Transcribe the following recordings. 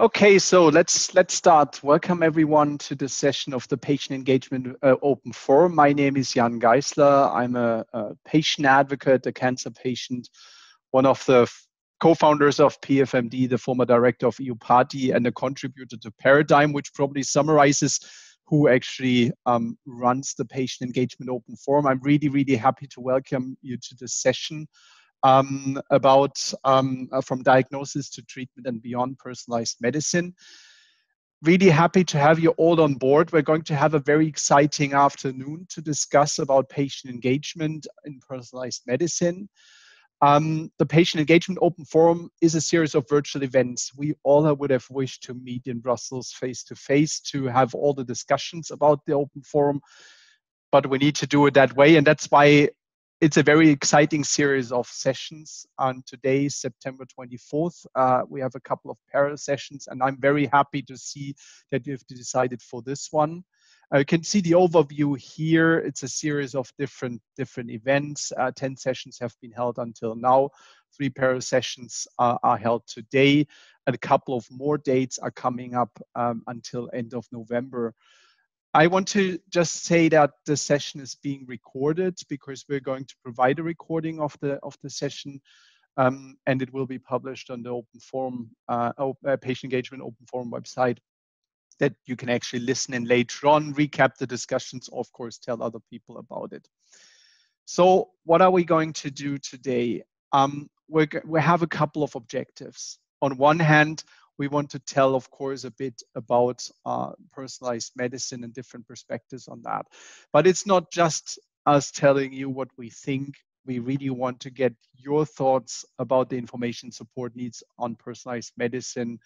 Okay, so let's let's start. Welcome everyone to the session of the Patient Engagement uh, Open Forum. My name is Jan Geissler. I'm a, a, patient advocate, a cancer patient, one of the co-founders of PFMD, the former director of EUPATI, and a contributor to Paradigm, which probably summarizes who actually um, runs the Patient Engagement Open Forum. I'm really, really happy to welcome you to this session um, about um, uh, from diagnosis to treatment and beyond personalized medicine. Really happy to have you all on board. We're going to have a very exciting afternoon to discuss about patient engagement in personalized medicine. Um, the Patient Engagement Open Forum is a series of virtual events. We all would have wished to meet in Brussels face to face to have all the discussions about the Open Forum, but we need to do it that way. And that's why it's a very exciting series of sessions. On today, September 24th, uh, we have a couple of parallel sessions, and I'm very happy to see that you've decided for this one. Uh, you can see the overview here. It's a series of different different events. Uh, Ten sessions have been held until now. Three parallel sessions uh, are held today, and a couple of more dates are coming up um, until end of November. I want to just say that the session is being recorded because we're going to provide a recording of the of the session, um, and it will be published on the Open Forum uh, uh, Patient Engagement Open Forum website that you can actually listen in later on, recap the discussions, of course, tell other people about it. So what are we going to do today? Um, we we have a couple of objectives. On one hand, we want to tell, of course, a bit about uh, personalized medicine and different perspectives on that. But it's not just us telling you what we think. We really want to get your thoughts about the information support needs on personalized medicine,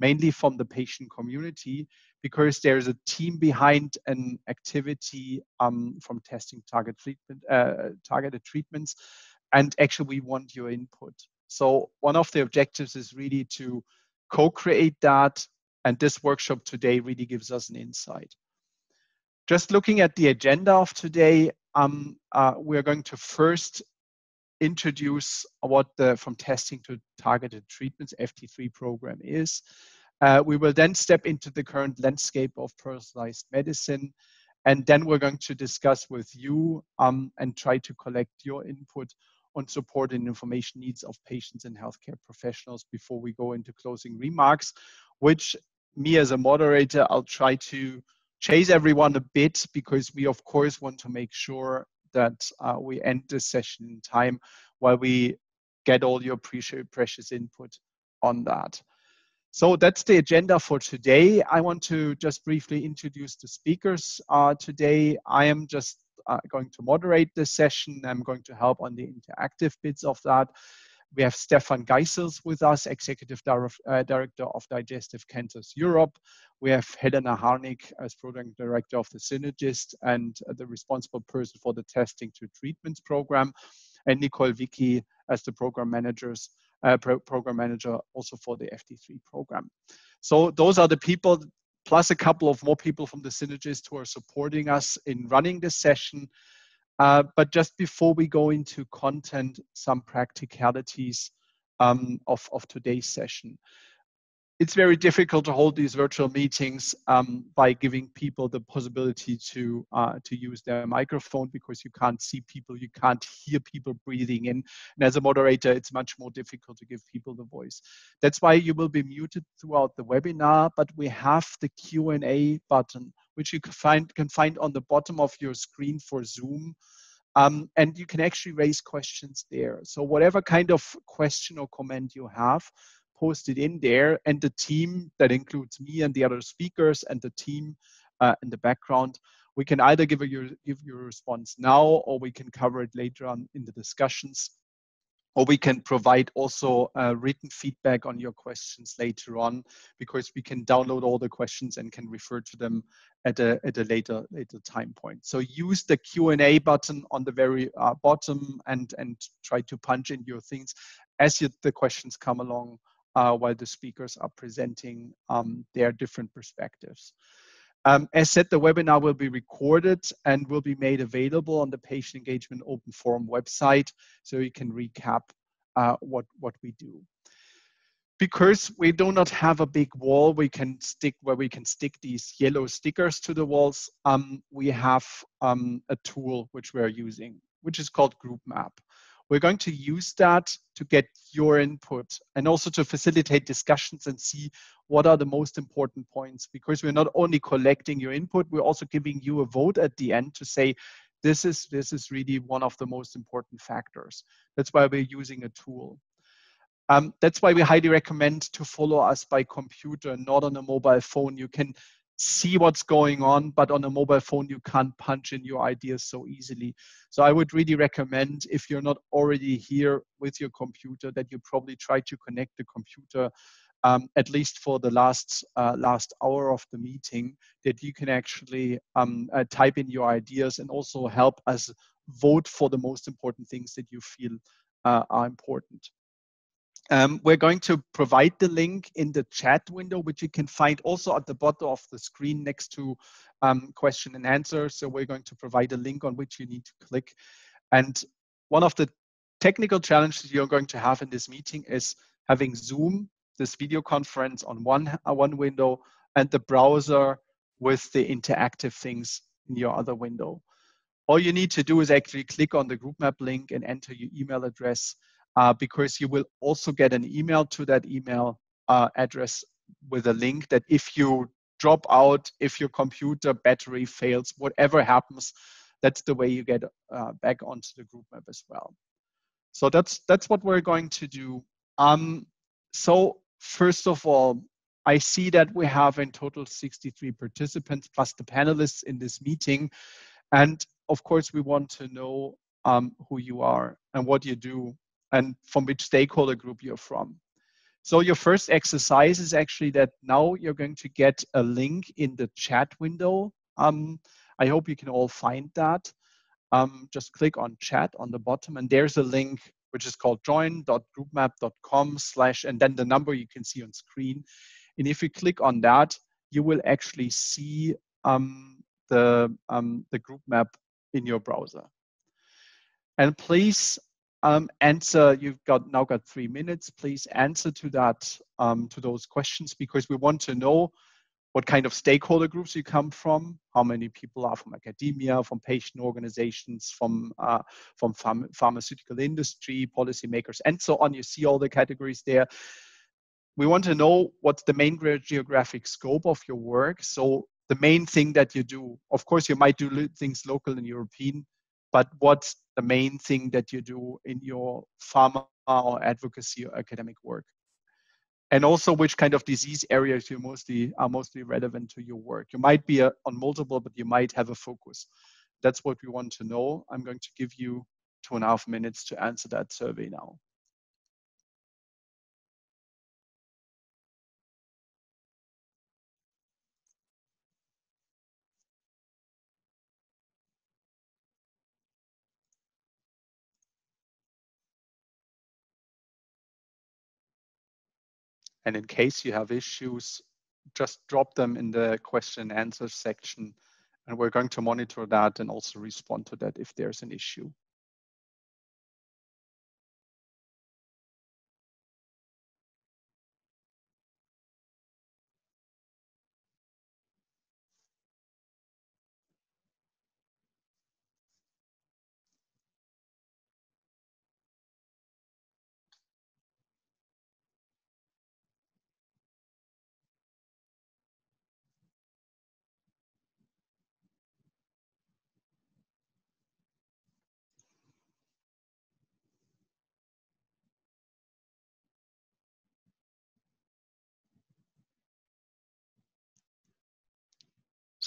mainly from the patient community, because there's a team behind an activity um, from testing target treatment, uh, targeted treatments, and actually we want your input. So one of the objectives is really to co-create that. And this workshop today really gives us an insight. Just looking at the agenda of today, um, uh, we're going to first introduce what the from testing to targeted treatments FT3 program is. Uh, we will then step into the current landscape of personalized medicine. And then we're going to discuss with you um, and try to collect your input on support and information needs of patients and healthcare professionals before we go into closing remarks, which me as a moderator, I'll try to chase everyone a bit because we of course want to make sure that uh, we end this session in time while we get all your precious input on that. So that's the agenda for today. I want to just briefly introduce the speakers uh, today. I am just uh, going to moderate this session. I'm going to help on the interactive bits of that. We have Stefan Gijssels with us, Executive uh, Director of Digestive Cancers Europe. We have Helena Harnik as Program Director of the Synergist and the responsible person for the Testing to Treatments program, and Nicole Vicky as the Program Managers uh, pro Program Manager also for the FT3 program. So those are the people plus a couple of more people from the Synergist who are supporting us in running this session. Uh, but just before we go into content, some practicalities um, of, of today's session it's very difficult to hold these virtual meetings um, by giving people the possibility to uh, to use their microphone because you can't see people, you can't hear people breathing in. And as a moderator, it's much more difficult to give people the voice. That's why you will be muted throughout the webinar, but we have the Q&A button, which you can find, can find on the bottom of your screen for Zoom. Um, and you can actually raise questions there. So whatever kind of question or comment you have, posted in there and the team that includes me and the other speakers and the team uh, in the background. We can either give you give you a response now or we can cover it later on in the discussions. Or we can provide also uh, written feedback on your questions later on because we can download all the questions and can refer to them at a, at a later later time point. So use the q&a button on the very uh, bottom and and try to punch in your things as you, the questions come along uh, while the speakers are presenting um, their different perspectives. Um, as said, the webinar will be recorded and will be made available on the Patient Engagement Open Forum website, so you can recap uh, what, what we do. because we do not have a big wall we can stick where we can stick these yellow stickers to the walls um, we have um, a tool which we're using which is called group map we're going to use that to get your input and also to facilitate discussions and see what are the most important points because we're not only collecting your input we're also giving you a vote at the end to say this is this is really one of the most important factors that's why we're using a tool um, that's why we highly recommend to follow us by computer, not on a mobile phone. You can see what's going on, but on a mobile phone, you can't punch in your ideas so easily. So I would really recommend if you're not already here with your computer, that you probably try to connect the computer um, at least for the last uh, last hour of the meeting, that you can actually um, uh, type in your ideas and also help us vote for the most important things that you feel uh, are important. Um, we're going to provide the link in the chat window, which you can find also at the bottom of the screen next to um, question and answer. So we're going to provide a link on which you need to click. And one of the technical challenges you're going to have in this meeting is having Zoom, this video conference on one, uh, one window, and the browser with the interactive things in your other window. All you need to do is actually click on the group map link and enter your email address uh, because you will also get an email to that email uh, address with a link that if you drop out, if your computer battery fails, whatever happens, that's the way you get uh, back onto the group map as well. So that's that's what we're going to do. Um, so first of all, I see that we have in total 63 participants plus the panelists in this meeting. And of course, we want to know um, who you are and what you do and from which stakeholder group you're from. So your first exercise is actually that now you're going to get a link in the chat window. Um, I hope you can all find that. Um, just click on chat on the bottom and there's a link which is called join.groupmap.com slash and then the number you can see on screen. And if you click on that, you will actually see um, the, um, the group map in your browser. And please um, answer. You've got now got three minutes. Please answer to that um, to those questions because we want to know what kind of stakeholder groups you come from, how many people are from academia, from patient organizations, from uh, from pharm pharmaceutical industry, policymakers, and so on. You see all the categories there. We want to know what's the main geographic scope of your work. So the main thing that you do, of course, you might do things local and European, but what's the main thing that you do in your pharma or advocacy or academic work? And also which kind of disease areas you mostly are mostly relevant to your work? You might be a, uh, on multiple but you might have a focus. That's what we want to know. I'm going to give you two and a half minutes to answer that survey now '" And in case you have issues, just drop them in the question and answer section. And we're going to monitor that and also respond to that if there's an issue.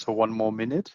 So one more minute.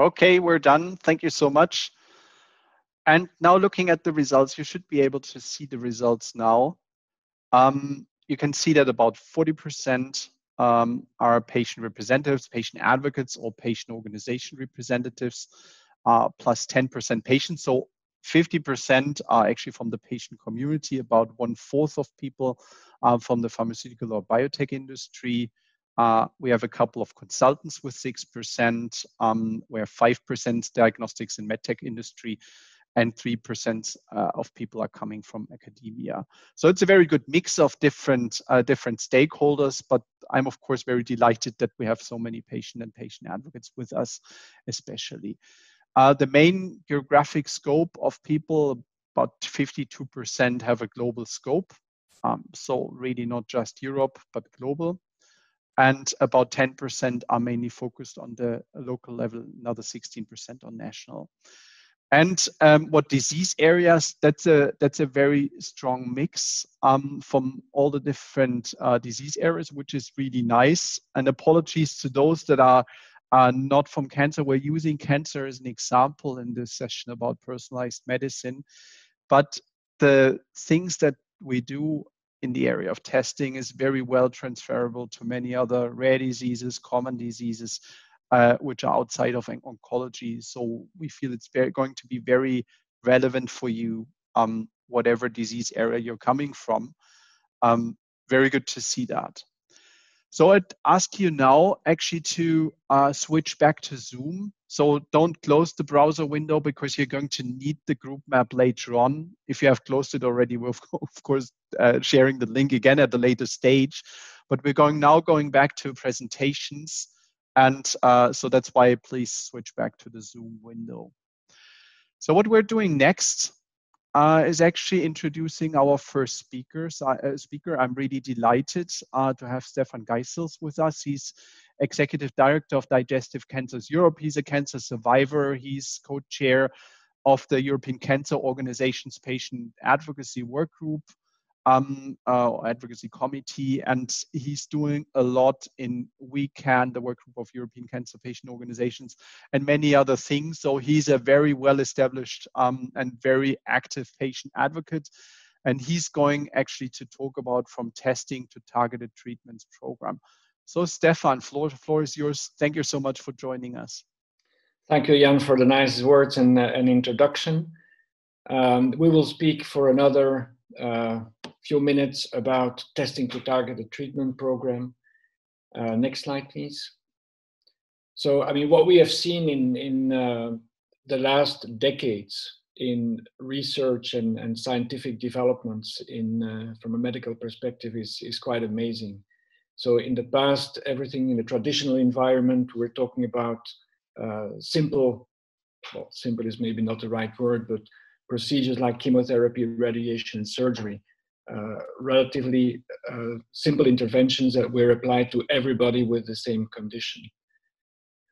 Okay, we're done. Thank you so much. And now looking at the results, you should be able to see the results now. Um, you can see that about 40% um, are patient representatives, patient advocates, or patient organization representatives, uh, plus 10% patients. So 50% are actually from the patient community, about one fourth of people uh, from the pharmaceutical or biotech industry, uh, we have a couple of consultants with 6%. Um, we have 5% diagnostics and medtech industry, and 3% uh, of people are coming from academia. So it's a very good mix of different, uh, different stakeholders, but I'm of course very delighted that we have so many patient and patient advocates with us, especially. Uh, the main geographic scope of people, about 52% have a global scope. Um, so really not just Europe, but global and about 10% are mainly focused on the local level, another 16% on national. And um, what disease areas? That's a that's a very strong mix um, from all the different uh, disease areas, which is really nice. And apologies to those that are uh, not from cancer. We're using cancer as an example in this session about personalized medicine, but the things that we do in the area of testing is very well transferable to many other rare diseases, common diseases, uh, which are outside of oncology. So we feel it's very, going to be very relevant for you, um, whatever disease area you're coming from. Um, very good to see that. So I'd ask you now actually to uh, switch back to Zoom. So don't close the browser window because you're going to need the group map later on. If you have closed it already, we're of course uh, sharing the link again at the later stage. But we're going now going back to presentations. And uh, so that's why please switch back to the Zoom window. So what we're doing next uh, is actually introducing our first speakers, uh, speaker. I'm really delighted uh, to have Stefan Gijssels with us. He's Executive Director of Digestive Cancers Europe. He's a cancer survivor. He's co-chair of the European Cancer Organization's Patient Advocacy Work Group um, uh, advocacy committee, and he's doing a lot in WECAN, the work group of European Cancer Patient Organizations, and many other things. So he's a very well-established um, and very active patient advocate, and he's going actually to talk about from testing to targeted treatments program. So Stefan, floor, floor is yours. Thank you so much for joining us. Thank you, Jan, for the nice words and uh, an introduction. Um, we will speak for another uh, few minutes about testing to target a treatment program. Uh, next slide, please. So, I mean, what we have seen in, in uh, the last decades in research and, and scientific developments in, uh, from a medical perspective is, is quite amazing. So in the past, everything in the traditional environment, we're talking about uh, simple, well, simple is maybe not the right word, but procedures like chemotherapy, radiation, surgery. Uh, relatively uh, simple interventions that were applied to everybody with the same condition.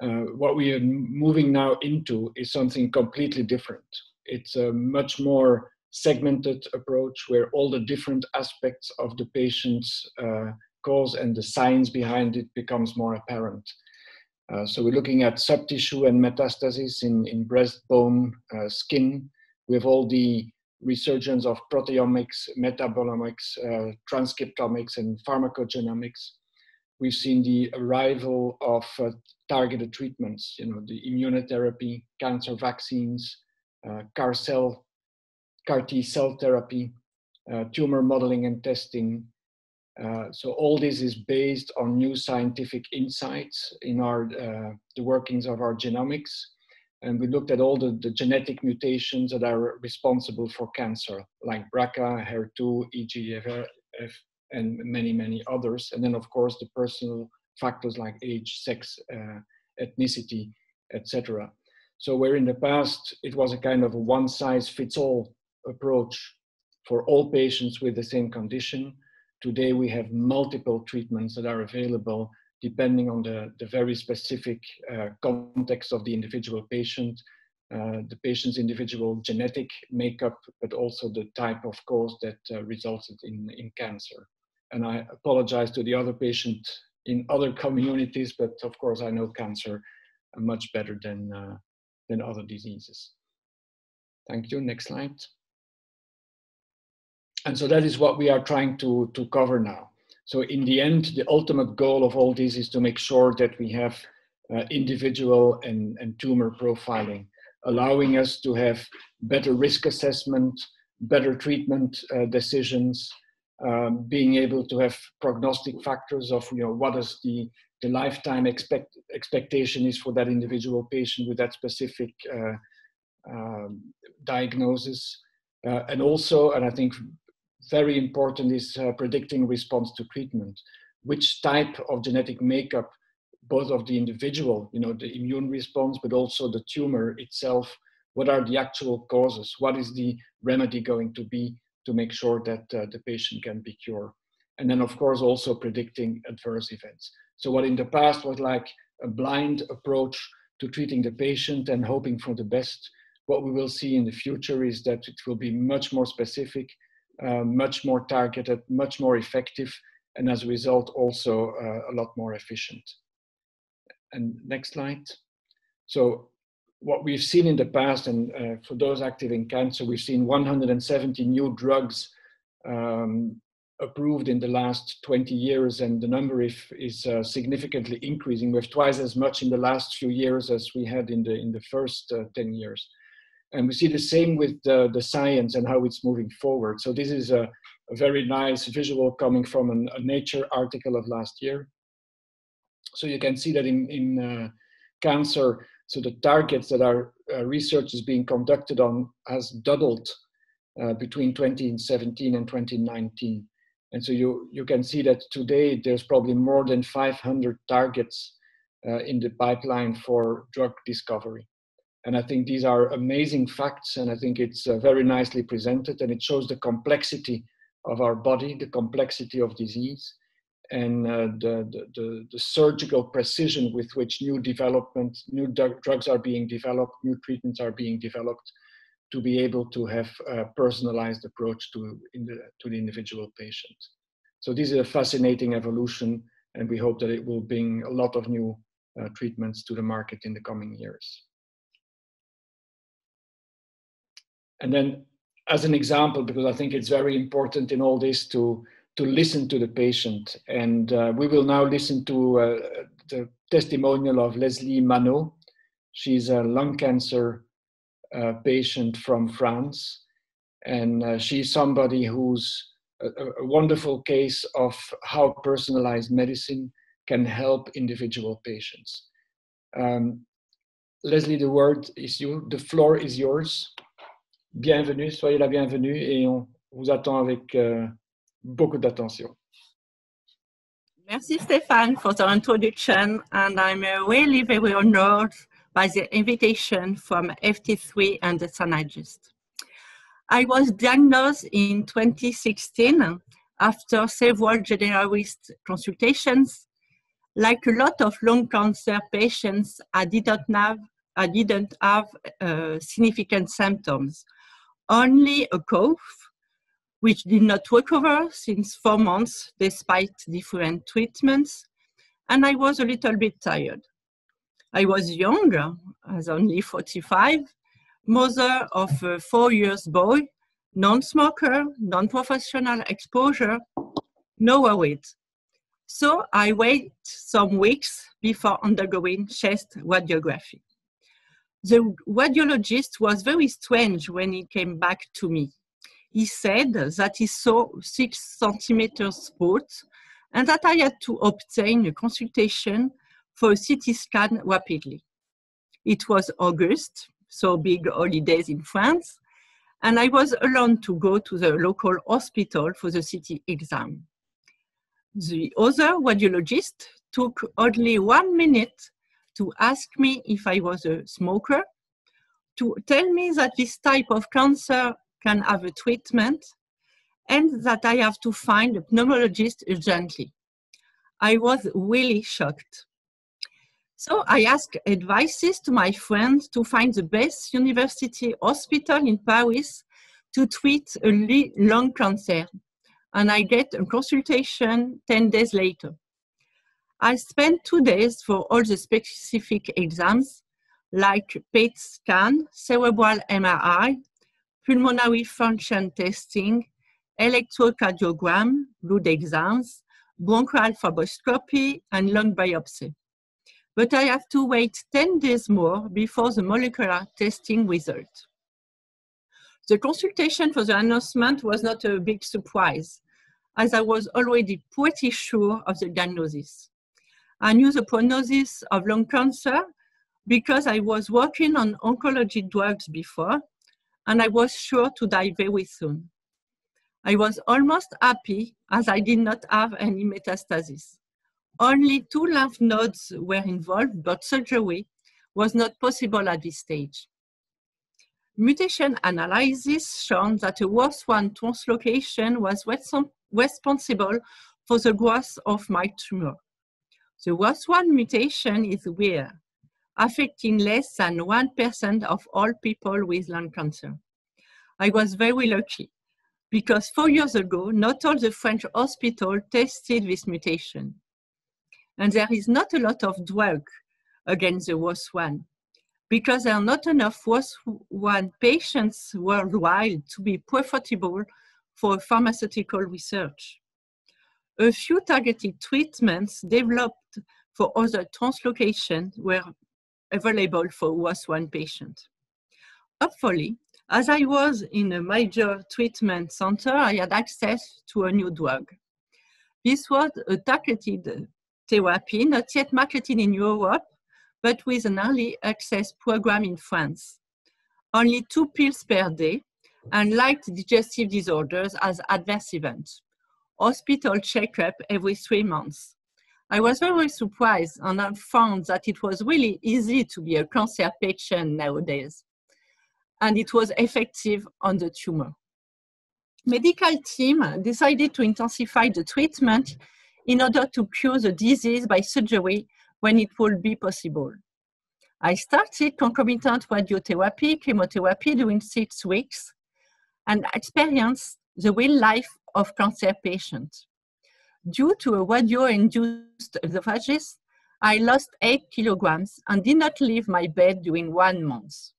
Uh, what we are moving now into is something completely different. It's a much more segmented approach where all the different aspects of the patient's uh, cause and the science behind it becomes more apparent. Uh, so we're looking at subtissue and metastasis in, in breast, bone, uh, skin. We have all the resurgence of proteomics, metabolomics, uh, transcriptomics, and pharmacogenomics. We've seen the arrival of uh, targeted treatments, you know, the immunotherapy, cancer vaccines, uh, CAR cell, CAR T cell therapy, uh, tumor modeling and testing. Uh, so all this is based on new scientific insights in our uh, the workings of our genomics and we looked at all the, the genetic mutations that are responsible for cancer, like BRCA, HER2, EGFR, and many, many others. And then, of course, the personal factors like age, sex, uh, ethnicity, etc. So where in the past it was a kind of a one-size-fits-all approach for all patients with the same condition, today we have multiple treatments that are available depending on the, the very specific uh, context of the individual patient, uh, the patient's individual genetic makeup, but also the type of cause that uh, resulted in, in cancer. and I apologize to the other patient in other communities, but of course I know cancer much better than, uh, than other diseases. Thank you. Next slide. And so that is what we are trying to, to cover now. So in the end, the ultimate goal of all this is to make sure that we have uh, individual and, and tumor profiling, allowing us to have better risk assessment, better treatment uh, decisions, um, being able to have prognostic factors of you know what is the the lifetime expect, expectation is for that individual patient with that specific uh, um, diagnosis. Uh, and also, and I think very important is uh, predicting response to treatment. Which type of genetic makeup, both of the individual, you know, the immune response, but also the tumor itself, what are the actual causes? What is the remedy going to be to make sure that uh, the patient can be cured? And then, of course, also predicting adverse events. So, what in the past was like a blind approach to treating the patient and hoping for the best, what we will see in the future is that it will be much more specific uh, much more targeted, much more effective, and as a result, also uh, a lot more efficient. And next slide. So what we've seen in the past, and uh, for those active in cancer, we've seen 170 new drugs um, approved in the last 20 years, and the number is, is uh, significantly increasing. We have twice as much in the last few years as we had in the in the first uh, 10 years. And we see the same with the, the science and how it's moving forward. So this is a, a very nice visual coming from an, a Nature article of last year. So you can see that in, in uh, cancer, so the targets that our uh, research is being conducted on has doubled uh, between 2017 and 2019. And so you, you can see that today there's probably more than 500 targets uh, in the pipeline for drug discovery. And I think these are amazing facts, and I think it's uh, very nicely presented, and it shows the complexity of our body, the complexity of disease, and uh, the, the, the, surgical precision with which new development, new drugs are being developed, new treatments are being developed to be able to have a personalized approach to, the, to the individual patient. So this is a fascinating evolution, and we hope that it will bring a lot of new uh, treatments to the market in the coming years. And then as an example, because I think it's very important in all this to, to listen to the patient. And uh, we will now listen to uh, the testimonial of Leslie Manot. She's a lung cancer uh, patient from France. And uh, she's somebody who's a, a, wonderful case of how personalized medicine can help individual patients. Um, Leslie, the word is you, the floor is yours. Bienvenue, soyez la bienvenue et on vous attend avec euh, beaucoup d'attention. Merci Stéphane for the introduction and I'm really very honored by the invitation from FT3 and the Synagist. I was diagnosed in 2016 after several generalist consultations. Like a lot of lung cancer patients, I didn't have, I didn't have uh, significant symptoms only a cough, which did not recover since four months despite different treatments, and I was a little bit tired. I was younger, as only 45, mother of a four years boy, non-smoker, non-professional exposure, no weight. So I wait some weeks before undergoing chest radiography. The radiologist was very strange when he came back to me. He said that he saw six centimeters spot and that I had to obtain a consultation for a CT scan rapidly. It was August, so big holidays in France, and I was alone to go to the local hospital for the CT exam. The other radiologist took only one minute to ask me if I was a smoker, to tell me that this type of cancer can have a treatment, and that I have to find a pneumologist urgently. I was really shocked. So I asked advices to my friends to find the best university hospital in Paris to treat a lung cancer. and I get a consultation 10 days later. I spent two days for all the specific exams like PET scan, cerebral MRI, pulmonary function testing, electrocardiogram, blood exams, bronchial fibroscopy, and lung biopsy. But I have to wait 10 days more before the molecular testing result. The consultation for the announcement was not a big surprise, as I was already pretty sure of the diagnosis. I knew the prognosis of lung cancer because I was working on oncology drugs before, and I was sure to die very soon. I was almost happy as I did not have any metastasis. Only two lymph nodes were involved, but surgery was not possible at this stage. Mutation analysis showed that a ROS1 translocation was responsible for the growth of my tumor. The ROS1 mutation is rare, affecting less than 1% of all people with lung cancer. I was very lucky because four years ago, not all the French hospitals tested this mutation. And there is not a lot of drug against the ROS1 because there are not enough ROS1 patients worldwide to be profitable for pharmaceutical research. A few targeted treatments developed for other translocations were available for ROS1 patients. Hopefully, as I was in a major treatment center, I had access to a new drug. This was a targeted therapy, not yet marketed in Europe, but with an early access program in France. Only two pills per day, and light digestive disorders as adverse events. Hospital checkup every three months. I was very surprised and I found that it was really easy to be a cancer patient nowadays. And it was effective on the tumor. Medical team decided to intensify the treatment in order to cure the disease by surgery when it would be possible. I started concomitant radiotherapy, chemotherapy during six weeks and experienced the real life of cancer patients. Due to a radio-induced esophagus, I lost 8 kilograms and did not leave my bed during one month.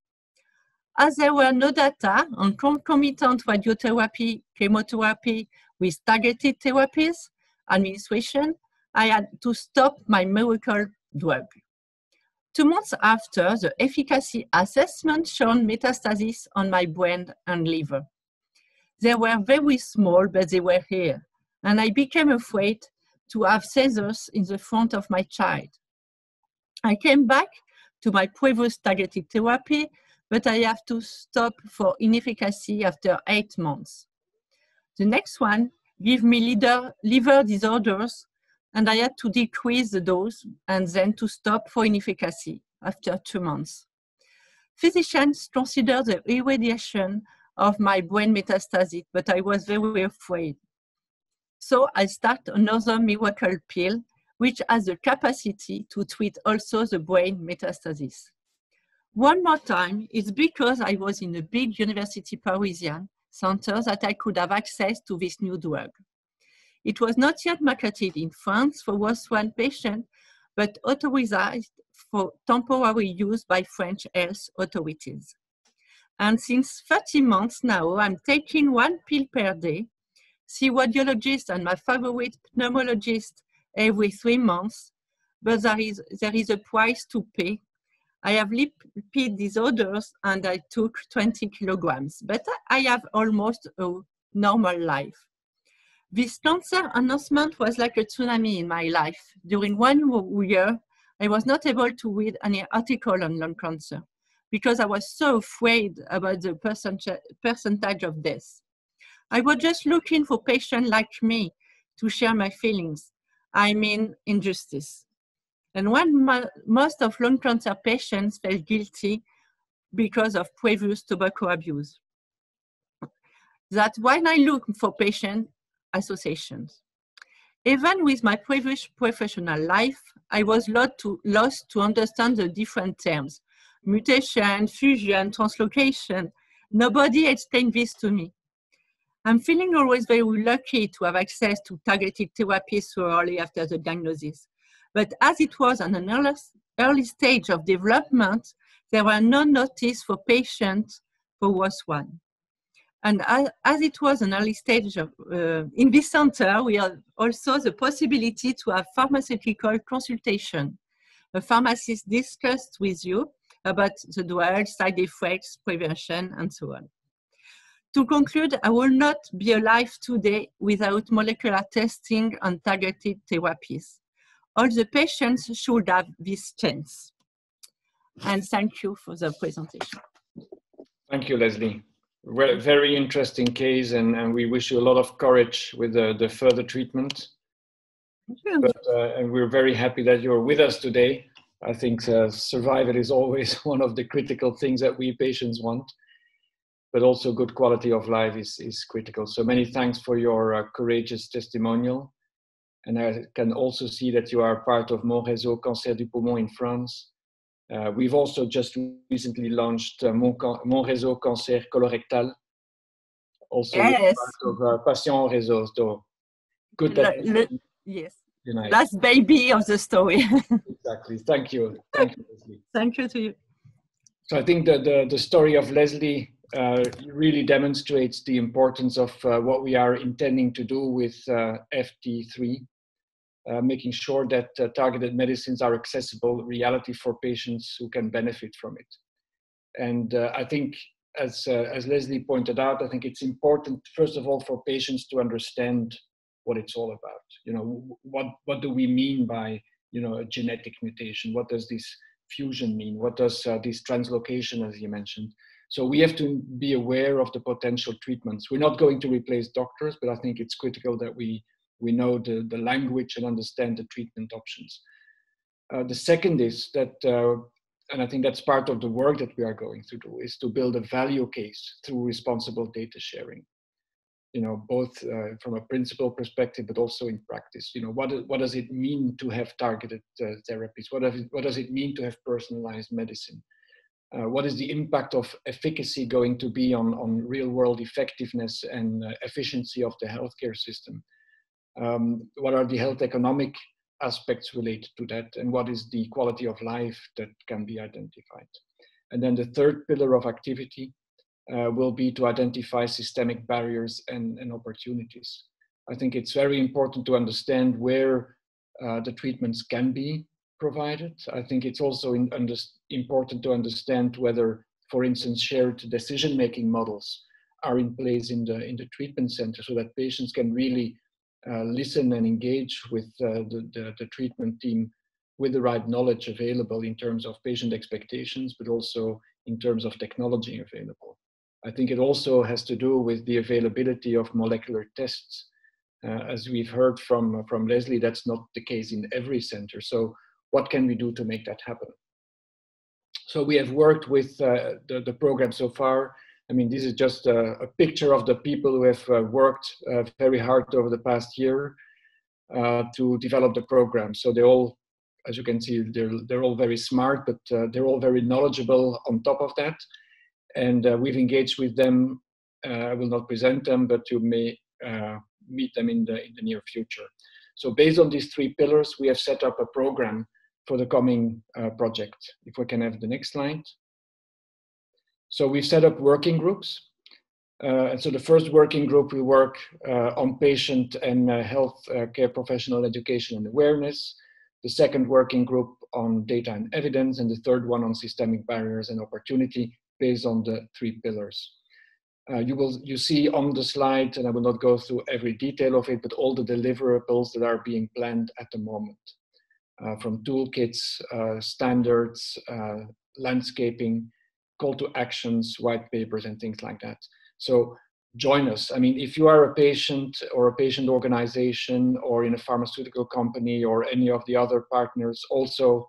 As there were no data on concomitant radiotherapy, chemotherapy with targeted therapies, administration, I had to stop my miracle drug. Two months after, the efficacy assessment showed metastasis on my brain and liver. They were very small, but they were here, and I became afraid to have scissors in the front of my child. I came back to my previous targeted therapy, but I have to stop for inefficacy after eight months. The next one gave me liver, liver disorders, and I had to decrease the dose and then to stop for inefficacy after two months. Physicians consider the irradiation of my brain metastasis, but I was very afraid. So I start another miracle pill, which has the capacity to treat also the brain metastasis. One more time, it's because I was in a big university Parisian center that I could have access to this new drug. It was not yet marketed in France for ROS1 patients, but authorized for temporary use by French health authorities. And since 30 months now, I'm taking one pill per day, see radiologist and my favorite pneumologist every three months, but there is, there is a price to pay. I have lipid disorders and I took 20 kilograms, but I have almost a normal life. This cancer announcement was like a tsunami in my life. During one year, I was not able to read any article on lung cancer because I was so afraid about the percentage of death. I was just looking for patients like me to share my feelings. I mean, injustice. And when most of lung cancer patients felt guilty because of previous tobacco abuse. That when I look for patient associations. Even with my previous professional life, I was lost to, lost to understand the different terms mutation, fusion, translocation. Nobody explained this to me. I'm feeling always very lucky to have access to targeted therapies so early after the diagnosis. But as it was on an early, early stage of development, there were no notice for patients for ROS1. And as, as, it was an early stage of, uh, in this center, we have also the possibility to have pharmaceutical consultation. A pharmacist discussed with you about the drug, side effects, prevention, and so on. To conclude, I will not be alive today without molecular testing and targeted therapies. All the patients should have this chance. And thank you for the presentation. Thank you, Leslie. Very interesting case, and, and we wish you a lot of courage with the, the further treatment. But, uh, and we're very happy that you're with us today. I think uh, survival is always one of the critical things that we patients want, but also good quality of life is, is critical. So many thanks for your uh, courageous testimonial. And I can also see that you are part of Mon Réseau Cancer du Poumon in France. Uh, we've also just recently launched uh, Mon, Mon Réseau Cancer Colorectal, also yes. part of uh, Patient Réseau. So good that le, le, yes. Unite. Last baby of the story. exactly. Thank you. Thank you, Leslie. Thank you to you. So I think that the, the story of Leslie uh, really demonstrates the importance of uh, what we are intending to do with uh, FT3 uh, making sure that uh, targeted medicines are accessible reality for patients who can benefit from it. And uh, I think, as, as Leslie pointed out, I think it's important, first of all, for patients to understand what it's all about. You know, what, what do we mean by, you know, a genetic mutation? What does this fusion mean? What does uh, this translocation, as you mentioned? So we have to be aware of the potential treatments. We're not going to replace doctors, but I think it's critical that we we know the, the language and understand the treatment options. Uh, the second is that, uh, and I think that's part of the work that we are going to do, is to build a value case through responsible data sharing. You know, both uh, from a principle perspective, but also in practice. You know, what, what does it mean to have targeted uh, therapies? What, what does it mean to have personalized medicine? Uh, what is the impact of efficacy going to be on, on real world effectiveness and uh, efficiency of the healthcare system? um, what are the health economic aspects related to that and what is the quality of life that can be identified and then the third pillar of activity uh, will be to identify systemic barriers and, and, opportunities i think it's very important to understand where uh, the treatments can be provided i think it's also in, under, important to understand whether for instance shared decision making models are in place in the in the treatment center so that patients can really uh, listen and engage with uh, the, the, the, treatment team with the right knowledge available in terms of patient expectations, but also in terms of technology available. I think it also has to do with the availability of molecular tests. Uh, as we've heard from, from Leslie, that's not the case in every center. So what can we do to make that happen? So we have worked with uh, the, the program so far I mean, this is just a, a picture of the people who have uh, worked uh, very hard over the past year uh, to develop the program. So they all, as you can see, they're, they're all very smart, but uh, they're all very knowledgeable on top of that. And uh, we've engaged with them. Uh, I will not present them, but you may meet them in the, in the near future. So based on these three pillars, we have set up a program for the coming project. If we can have the next slide. So we've set up working groups. Uh, and so the first working group will work uh, on patient and uh, health uh, care professional education and awareness. The second working group on data and evidence, and the third one on systemic barriers and opportunity based on the three pillars. Uh, you will you see on the slide, and I will not go through every detail of it, but all the deliverables that are being planned at the moment, uh, from toolkits, standards, landscaping, call to actions, white papers, and things like that. So join us. I mean, if you are a patient or a patient organization or in a pharmaceutical company or any of the other partners, also,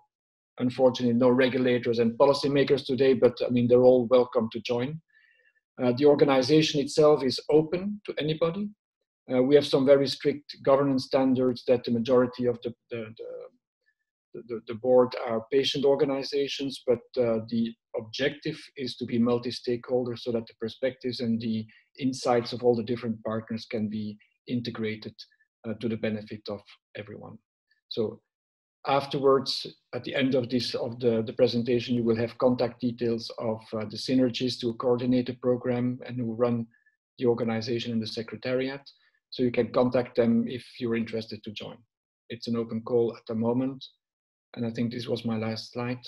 unfortunately, no regulators and policymakers today, but I mean, they're all welcome to join. Uh, the organization itself is open to anybody. Uh, we have some very strict governance standards that the majority of the, the, the the, the, board are patient organizations, but uh, the objective is to be multi-stakeholder so that the perspectives and the insights of all the different partners can be integrated uh, to the benefit of everyone. So afterwards, at the end of this of the, the presentation, you will have contact details of uh, the synergists who coordinate the program and who run the organization and the secretariat. So you can contact them if you're interested to join. It's an open call at the moment. And I think this was my last slide.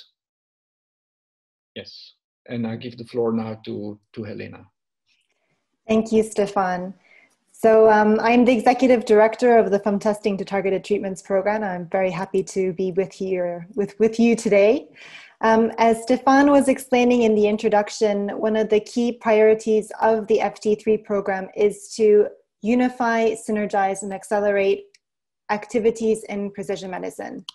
Yes. And I give the floor now to, to Helena. Thank you, Stefan. So um, I'm the executive director of the From Testing to Targeted Treatments program. I'm very happy to be with you, with, with you today. Um, as Stefan was explaining in the introduction, one of the key priorities of the FT3 program is to unify, synergize, and accelerate activities in precision medicine.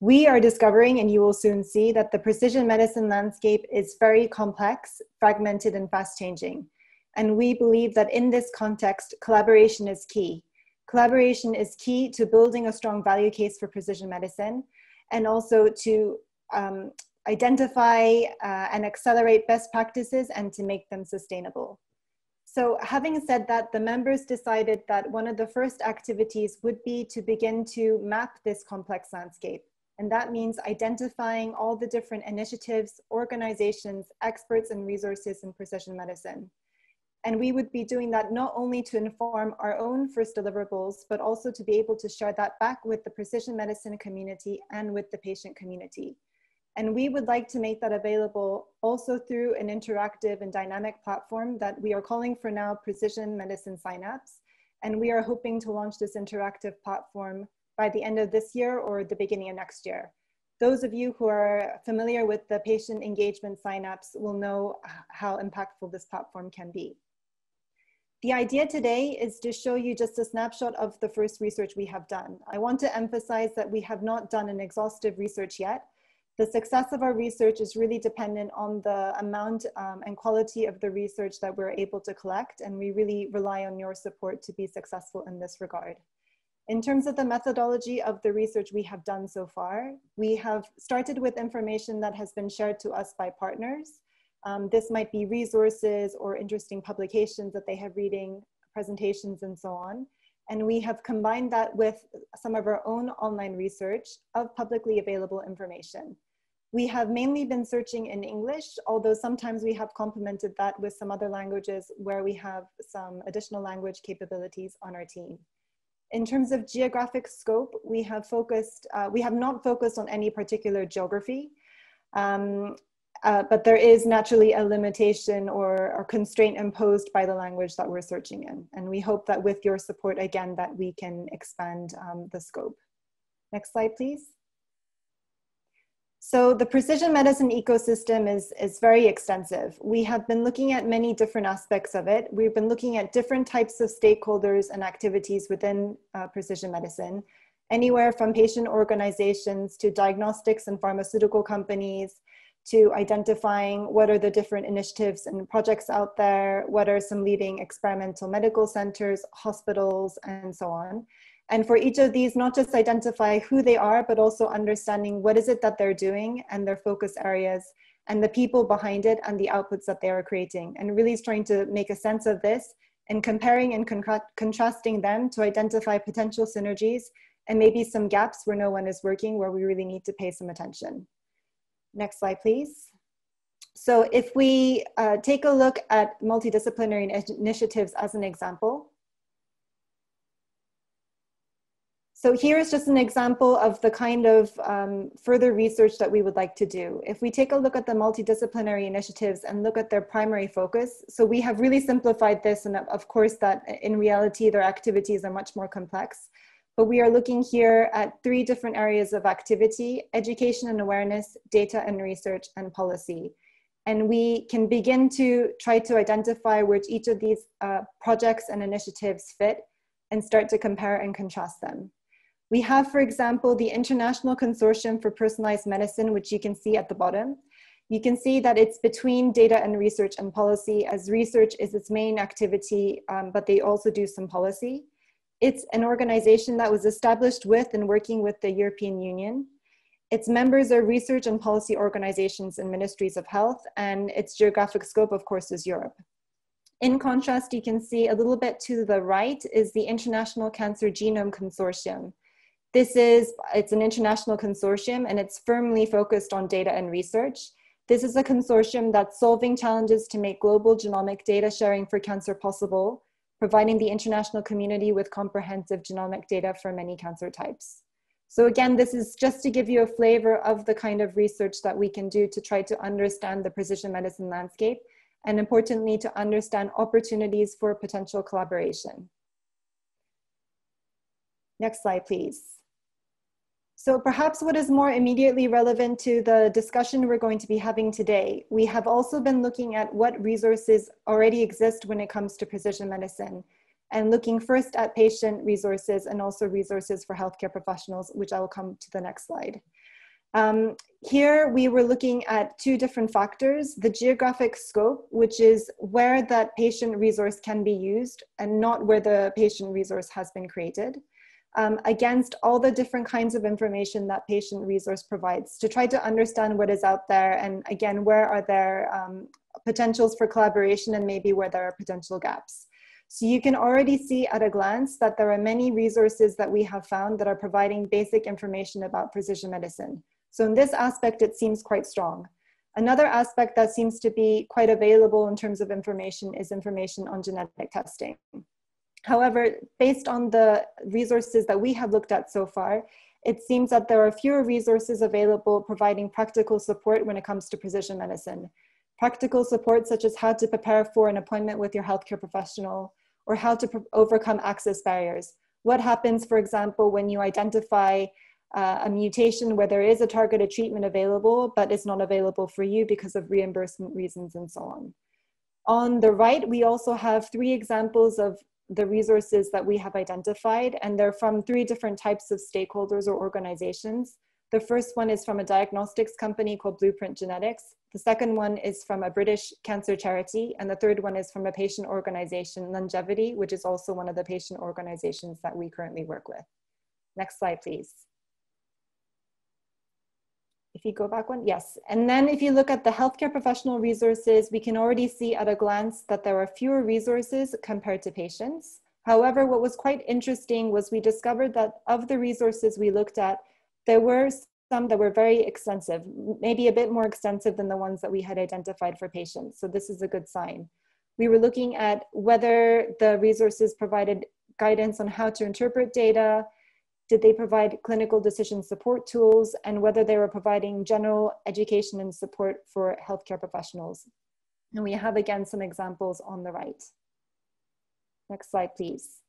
We are discovering, and you will soon see, that the precision medicine landscape is very complex, fragmented, and fast changing. And we believe that in this context, collaboration is key. Collaboration is key to building a strong value case for precision medicine and also to um, identify uh, and accelerate best practices and to make them sustainable. So having said that, the members decided that one of the first activities would be to begin to map this complex landscape. And that means identifying all the different initiatives, organizations, experts, and resources in precision medicine. And we would be doing that not only to inform our own first deliverables, but also to be able to share that back with the precision medicine community and with the patient community. And we would like to make that available also through an interactive and dynamic platform that we are calling for now Precision Medicine Synapse. And we are hoping to launch this interactive platform by the end of this year or the beginning of next year. Those of you who are familiar with the patient engagement synapse will know how impactful this platform can be. The idea today is to show you just a snapshot of the first research we have done. I want to emphasize that we have not done an exhaustive research yet. The success of our research is really dependent on the amount um, and quality of the research that we're able to collect, and we really rely on your support to be successful in this regard. In terms of the methodology of the research we have done so far, we have started with information that has been shared to us by partners. Um, this might be resources or interesting publications that they have reading, presentations, and so on. And we have combined that with some of our own online research of publicly available information. We have mainly been searching in English, although sometimes we have complemented that with some other languages where we have some additional language capabilities on our team. In terms of geographic scope, we have focused, uh, we have not focused on any particular geography. Um, uh, but there is naturally a limitation or, or constraint imposed by the language that we're searching in. And we hope that with your support, again, that we can expand um, the scope. Next slide, please. So the precision medicine ecosystem is, is very extensive. We have been looking at many different aspects of it. We've been looking at different types of stakeholders and activities within uh, precision medicine, anywhere from patient organizations to diagnostics and pharmaceutical companies, to identifying what are the different initiatives and projects out there, what are some leading experimental medical centers, hospitals, and so on. And for each of these, not just identify who they are, but also understanding what is it that they're doing and their focus areas and the people behind it and the outputs that they are creating. And really trying to make a sense of this and comparing and con contrasting them to identify potential synergies and maybe some gaps where no one is working where we really need to pay some attention. Next slide, please. So if we uh, take a look at multidisciplinary initiatives as an example, So here is just an example of the kind of um, further research that we would like to do. If we take a look at the multidisciplinary initiatives and look at their primary focus, so we have really simplified this and of course that in reality their activities are much more complex but we are looking here at three different areas of activity, education and awareness, data and research, and policy. And we can begin to try to identify which each of these uh, projects and initiatives fit and start to compare and contrast them. We have, for example, the International Consortium for Personalized Medicine, which you can see at the bottom. You can see that it's between data and research and policy as research is its main activity, um, but they also do some policy. It's an organization that was established with and working with the European Union. Its members are research and policy organizations and ministries of health, and its geographic scope, of course, is Europe. In contrast, you can see a little bit to the right is the International Cancer Genome Consortium. This is, it's an international consortium and it's firmly focused on data and research. This is a consortium that's solving challenges to make global genomic data sharing for cancer possible, providing the international community with comprehensive genomic data for many cancer types. So again, this is just to give you a flavor of the kind of research that we can do to try to understand the precision medicine landscape and importantly, to understand opportunities for potential collaboration. Next slide, please. So perhaps what is more immediately relevant to the discussion we're going to be having today, we have also been looking at what resources already exist when it comes to precision medicine and looking first at patient resources and also resources for healthcare professionals, which I will come to the next slide. Um, here we were looking at two different factors, the geographic scope, which is where that patient resource can be used and not where the patient resource has been created um, against all the different kinds of information that patient resource provides to try to understand what is out there and again where are there um, potentials for collaboration and maybe where there are potential gaps. So you can already see at a glance that there are many resources that we have found that are providing basic information about precision medicine. So in this aspect it seems quite strong. Another aspect that seems to be quite available in terms of information is information on genetic testing. However, based on the resources that we have looked at so far, it seems that there are fewer resources available providing practical support when it comes to precision medicine. Practical support such as how to prepare for an appointment with your healthcare professional or how to overcome access barriers. What happens, for example, when you identify uh, a mutation where there is a targeted treatment available, but it's not available for you because of reimbursement reasons and so on. On the right, we also have three examples of the resources that we have identified, and they're from three different types of stakeholders or organizations. The first one is from a diagnostics company called Blueprint Genetics. The second one is from a British cancer charity. And the third one is from a patient organization, LUNGevity, which is also one of the patient organizations that we currently work with. Next slide, please. If you go back one, yes. And then if you look at the healthcare professional resources, we can already see at a glance that there are fewer resources compared to patients. However, what was quite interesting was we discovered that of the resources we looked at, there were some that were very extensive, maybe a bit more extensive than the ones that we had identified for patients. So this is a good sign. We were looking at whether the resources provided guidance on how to interpret data, did they provide clinical decision support tools, and whether they were providing general education and support for healthcare professionals. And we have again some examples on the right. Next slide, please.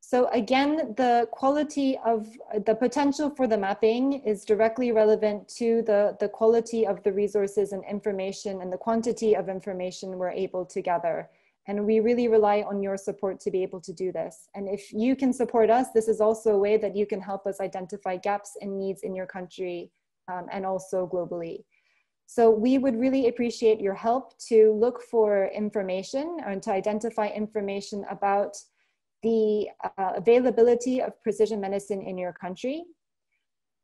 So again, the quality of the potential for the mapping is directly relevant to the, the quality of the resources and information and the quantity of information we're able to gather. And we really rely on your support to be able to do this. And if you can support us, this is also a way that you can help us identify gaps and needs in your country um, and also globally. So we would really appreciate your help to look for information and to identify information about the uh, availability of precision medicine in your country,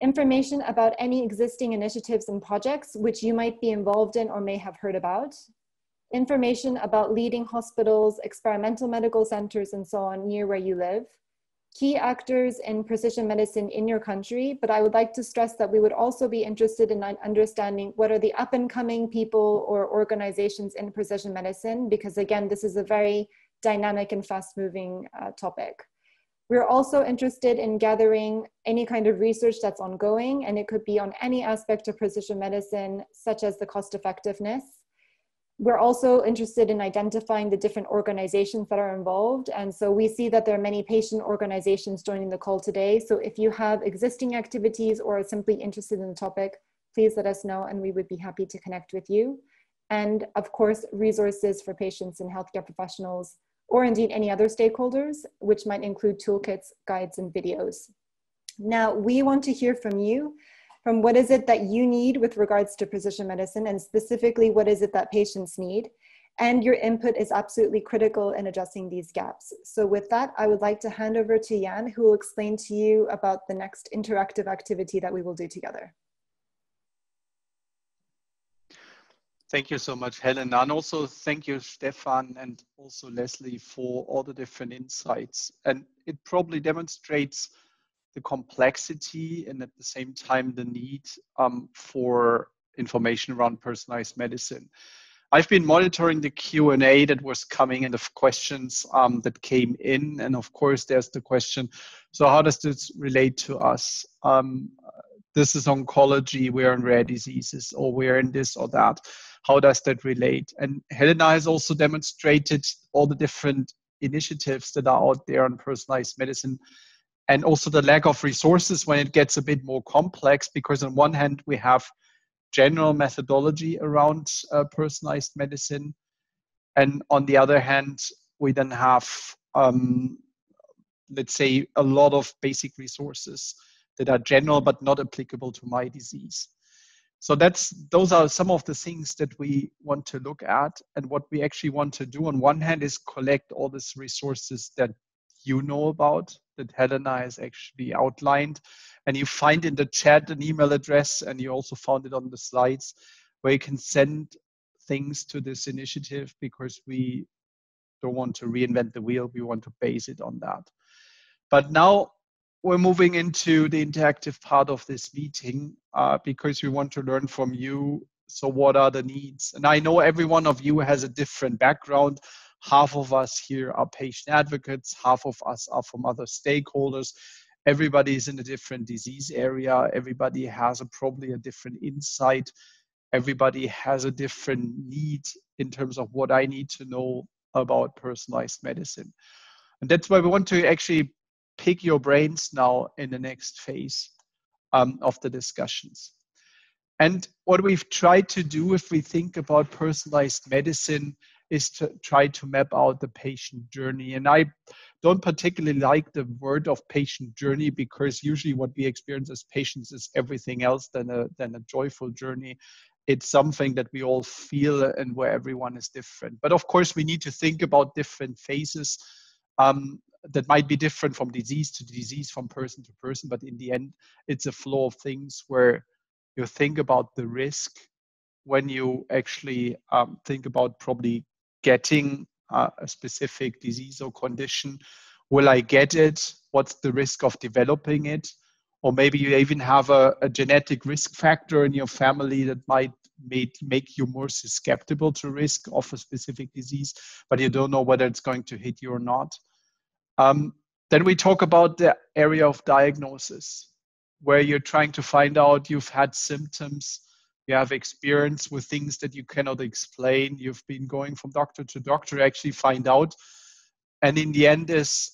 information about any existing initiatives and projects which you might be involved in or may have heard about, information about leading hospitals, experimental medical centers, and so on near where you live, key actors in precision medicine in your country, but I would like to stress that we would also be interested in understanding what are the up and coming people or organizations in precision medicine, because again, this is a very dynamic and fast moving uh, topic. We're also interested in gathering any kind of research that's ongoing, and it could be on any aspect of precision medicine, such as the cost effectiveness, we're also interested in identifying the different organizations that are involved. And so we see that there are many patient organizations joining the call today. So if you have existing activities or are simply interested in the topic, please let us know and we would be happy to connect with you. And of course, resources for patients and healthcare professionals, or indeed any other stakeholders, which might include toolkits, guides, and videos. Now, we want to hear from you from what is it that you need with regards to precision medicine and specifically what is it that patients need. and your input is absolutely critical in addressing these gaps. So with that, I would like to hand over to Jan, who will explain to you about the next interactive activity that we will do together. Thank you so much, Helen. And also thank you, Stefan, and also Leslie for all the different insights. And it probably demonstrates the complexity and at the same time the need um, for information around personalized medicine. I've been monitoring the Q&A that was coming and the questions um, that came in. And of course, there's the question, so how does this relate to us? Um, this is oncology, we're in rare diseases, or we're in this or that. How does that relate? And Helena has also demonstrated all the different initiatives that are out there on personalized medicine and also the lack of resources when it gets a bit more complex because on one hand we have general methodology around uh, personalized medicine. And on the other hand, we then have, um, let's say, a lot of basic resources that are general but not applicable to my disease. So that's those are some of the things that we want to look at, and what we actually want to do on one hand is collect all these resources that you know about that Helena has actually outlined, and you find in the chat an email address, and you also found it on the slides, where you can send things to this initiative because we don't want to reinvent the wheel. We want to base it on that. But now we're moving into the interactive part of this meeting uh, because we want to learn from you. So, what are the needs? And I know every one of you has a different background. Half of us here are patient advocates, half of us are from other stakeholders. Everybody is in a different disease area. Everybody has a, probably a different insight. Everybody has a different need in terms of what i need to know about personalized medicine. And that's why we want to actually pick your brains now in the next phase um, of the discussions. And what we've tried to do if we think about personalized medicine is to try to map out the patient journey. And i don't particularly like the word of patient journey because usually what we experience as patients is everything else than a than a joyful journey. It's something that we all feel and where everyone is different. But of course we need to think about different phases um, that might be different from disease to disease from person to person. But in the end it's a flow of things where you think about the risk when you actually um, think about probably getting a specific disease or condition. Will I get it? What's the risk of developing it? Or maybe you even have a, a genetic risk factor in your family that might make, make you more susceptible to risk of a specific disease, but you don't know whether it's going to hit you or not. Um, then we talk about the area of diagnosis, where you're trying to find out you've had symptoms you have experience with things that you cannot explain. You've been going from doctor to doctor to actually find out. And in the end is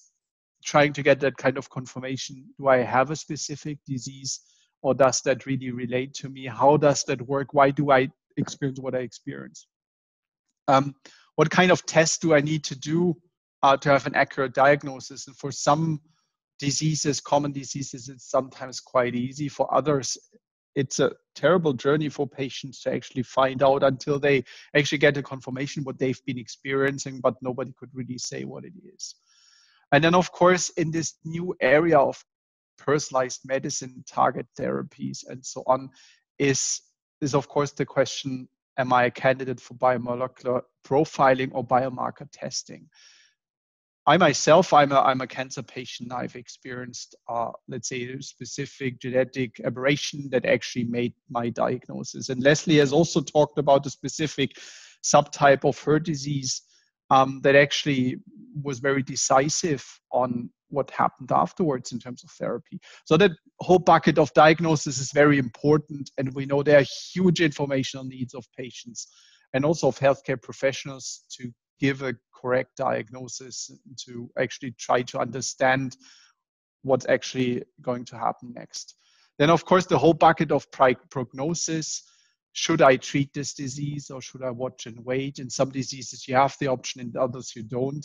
trying to get that kind of confirmation. Do i have a specific disease or does that really relate to me? How does that work? Why do i experience what i experience? Um, what kind of tests do i need to do uh, to have an accurate diagnosis? And for some diseases common diseases it's sometimes quite easy. For others it's a terrible journey for patients to actually find out until they actually get a confirmation what they've been experiencing, but nobody could really say what it is. And then, of course, in this new area of personalized medicine, target therapies, and so on, is is of course the question: Am I a candidate for biomolecular profiling or biomarker testing? I myself, I'm a, I'm a cancer patient. I've experienced, uh, let's say, a specific genetic aberration that actually made my diagnosis. And Leslie has also talked about a specific subtype of her disease um, that actually was very decisive on what happened afterwards in terms of therapy. So that whole bucket of diagnosis is very important, and we know there are huge informational needs of patients and also of healthcare professionals to give a correct diagnosis to actually try to understand what's actually going to happen next. Then, of course, the whole bucket of prognosis. Should I treat this disease or should I watch and wait? In some diseases, you have the option, in others, you don't.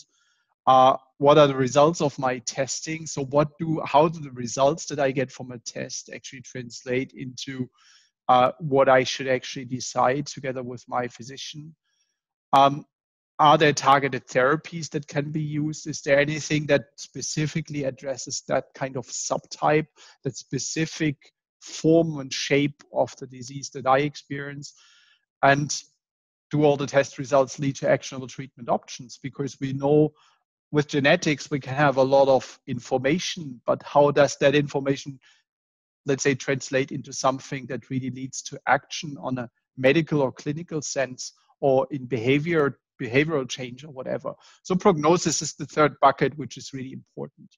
Uh, what are the results of my testing? So, what do how do the results that I get from a test actually translate into uh, what I should actually decide together with my physician? Um, are there targeted therapies that can be used? Is there anything that specifically addresses that kind of subtype, that specific form and shape of the disease that I experience? And do all the test results lead to actionable treatment options? Because we know with genetics, we can have a lot of information, but how does that information, let's say, translate into something that really leads to action on a medical or clinical sense or in behavior behavioral change or whatever. So prognosis is the third bucket, which is really important.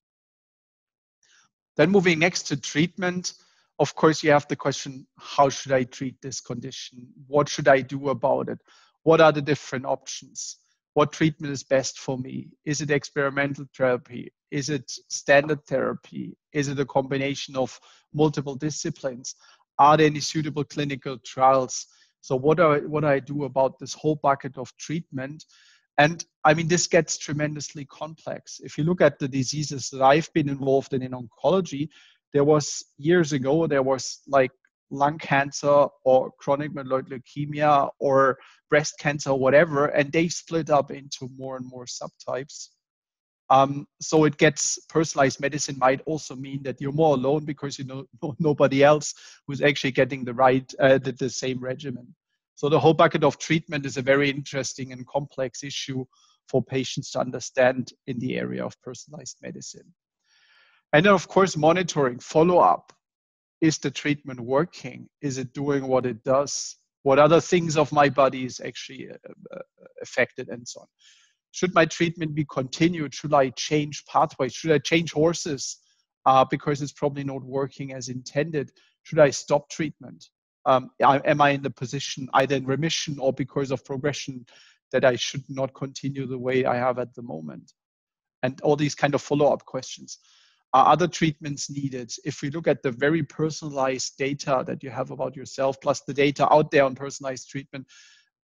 Then moving next to treatment, of course, you have the question, how should I treat this condition? What should I do about it? What are the different options? What treatment is best for me? Is it experimental therapy? Is it standard therapy? Is it a combination of multiple disciplines? Are there any suitable clinical trials? So what do I, what do I do about this whole bucket of treatment? And I mean, this gets tremendously complex. If you look at the diseases that I've been involved in in oncology, there was years ago, there was like lung cancer or chronic myeloid leukemia or breast cancer or whatever, and they split up into more and more subtypes. Um, so it gets personalized medicine might also mean that you're more alone because you know nobody else who's actually getting the right uh, the, the same regimen. So the whole bucket of treatment is a very interesting and complex issue for patients to understand in the area of personalized medicine. And then of course monitoring, follow up. Is the treatment working? Is it doing what it does? What other things of my body is actually uh, uh affected and so on? Should my treatment be continued? Should I change pathways? Should I change horses uh, because it's probably not working as intended? Should I stop treatment? Um, am I in the position either in remission or because of progression that I should not continue the way I have at the moment? And all these kind of follow-up questions. Are other treatments needed? If we look at the very personalized data that you have about yourself, plus the data out there on personalized treatment,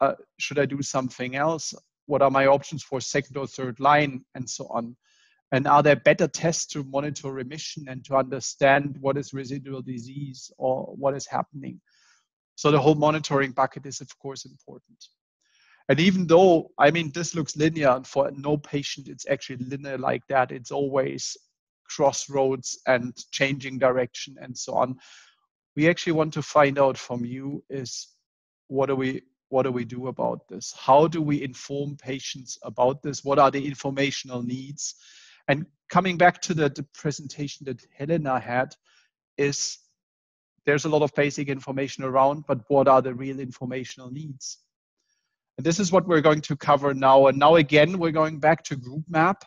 uh, should I do something else? What are my options for second or third line and so on. And are there better tests to monitor remission and to understand what is residual disease or what is happening? So the whole monitoring bucket is of course important. And even though i mean this looks linear and for no patient it's actually linear like that. It's always crossroads and changing direction and so on. We actually want to find out from you is what are we what do we do about this? How do we inform patients about this? What are the informational needs? And coming back to the, the presentation that Helena had, is there's a lot of basic information around, but what are the real informational needs? And this is what we're going to cover now. And now again, we're going back to GroupMap.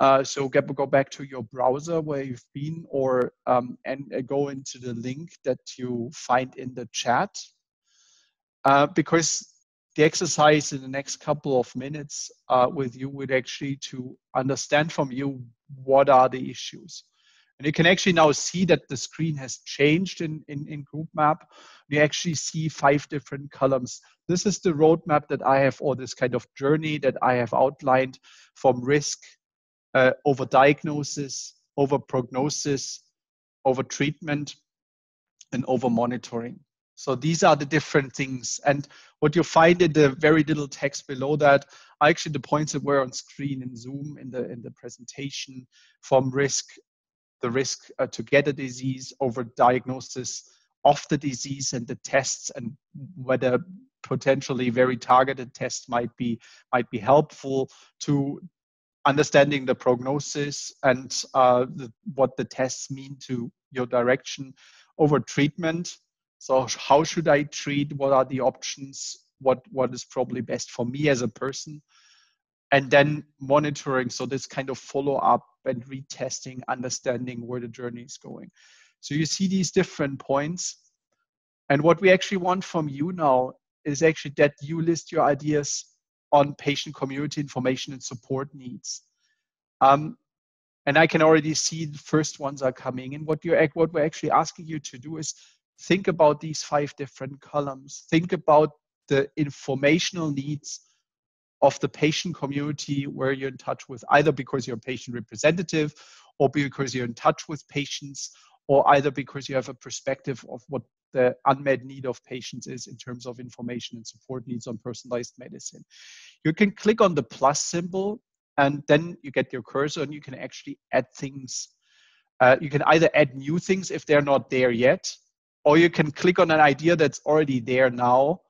Uh, so get, go back to your browser where you've been or um, and uh, go into the link that you find in the chat uh, because the exercise in the next couple of minutes uh, with you would actually to understand from you what are the issues. And you can actually now see that the screen has changed in, in, in GroupMap. You actually see five different columns. This is the roadmap that I have, or this kind of journey that I have outlined from risk uh, over diagnosis, over prognosis, over treatment, and over monitoring. So these are the different things. And what you find in the very little text below that are actually the points that were on screen in Zoom in the in the presentation from risk, the risk uh, to get a disease over diagnosis of the disease and the tests and whether potentially very targeted tests might be might be helpful to understanding the prognosis and uh, the, what the tests mean to your direction over treatment so how should I treat? What are the options? What what is probably best for me as a person? And then monitoring. So this kind of follow up and retesting, understanding where the journey is going. So you see these different points. And what we actually want from you now is actually that you list your ideas on patient community information and support needs. Um, and I can already see the first ones are coming. And what you what we're actually asking you to do is think about these five different columns. Think about the informational needs of the patient community where you're in touch with, either because you're a patient representative or because you're in touch with patients, or either because you have a perspective of what the unmet need of patients is in terms of information and support needs on personalized medicine. You can click on the plus symbol and then you get your cursor and you can actually add things. Uh, you can either add new things if they're not there yet, or you can click on an idea that's already there now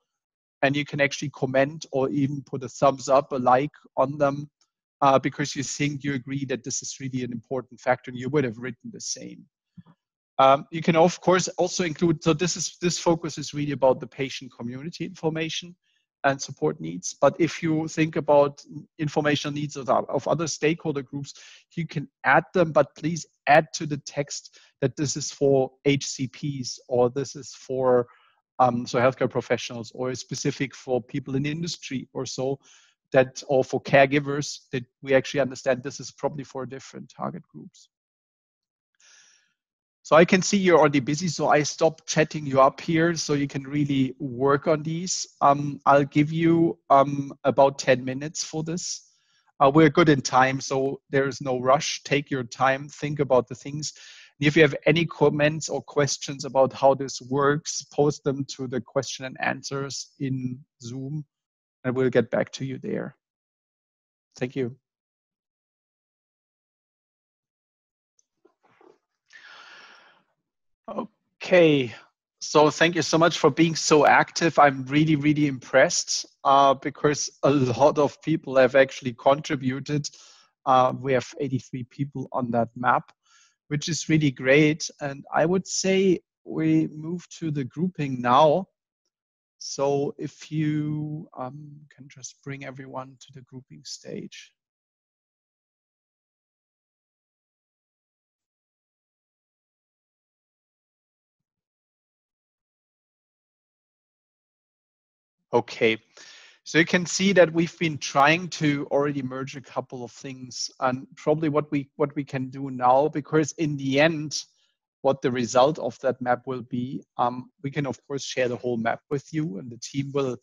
and you can actually comment or even put a thumbs up, a like on them uh, because you think you agree that this is really an important factor and you would have written the same. Um, you can of course also include, so this is this focus is really about the patient community information and support needs. But if you think about information needs of, of other stakeholder groups, you can add them, but please add to the text that this is for HCPs or this is for um, so healthcare professionals or specific for people in industry or so that or for caregivers that we actually understand this is probably for different target groups. So I can see you're already busy, so I stop chatting you up here so you can really work on these. Um, I'll give you um, about 10 minutes for this. Uh, we're good in time, so there's no rush. Take your time, think about the things. If you have any comments or questions about how this works, post them to the question and answers in Zoom, and we'll get back to you there. Thank you. Okay, so thank you so much for being so active. I'm really, really impressed uh, because a lot of people have actually contributed. Uh, we have 83 people on that map, which is really great. And I would say we move to the grouping now. So if you um, can just bring everyone to the grouping stage. Okay, so you can see that we've been trying to already merge a couple of things and probably what we what we can do now because in the end what the result of that map will be um, we can of course share the whole map with you and the team will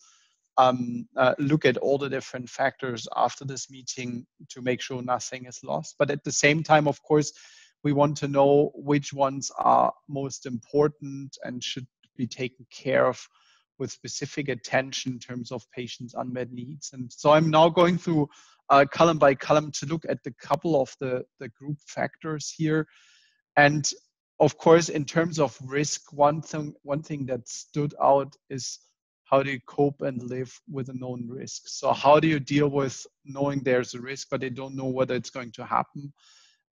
um, uh, look at all the different factors after this meeting to make sure nothing is lost. But at the same time of course we want to know which ones are most important and should be taken care of with specific attention in terms of patients' unmet needs. And so I'm now going through uh, column by column to look at the couple of the, the group factors here. And of course, in terms of risk, one thing, one thing that stood out is how do you cope and live with a known risk? So how do you deal with knowing there's a risk, but they don't know whether it's going to happen?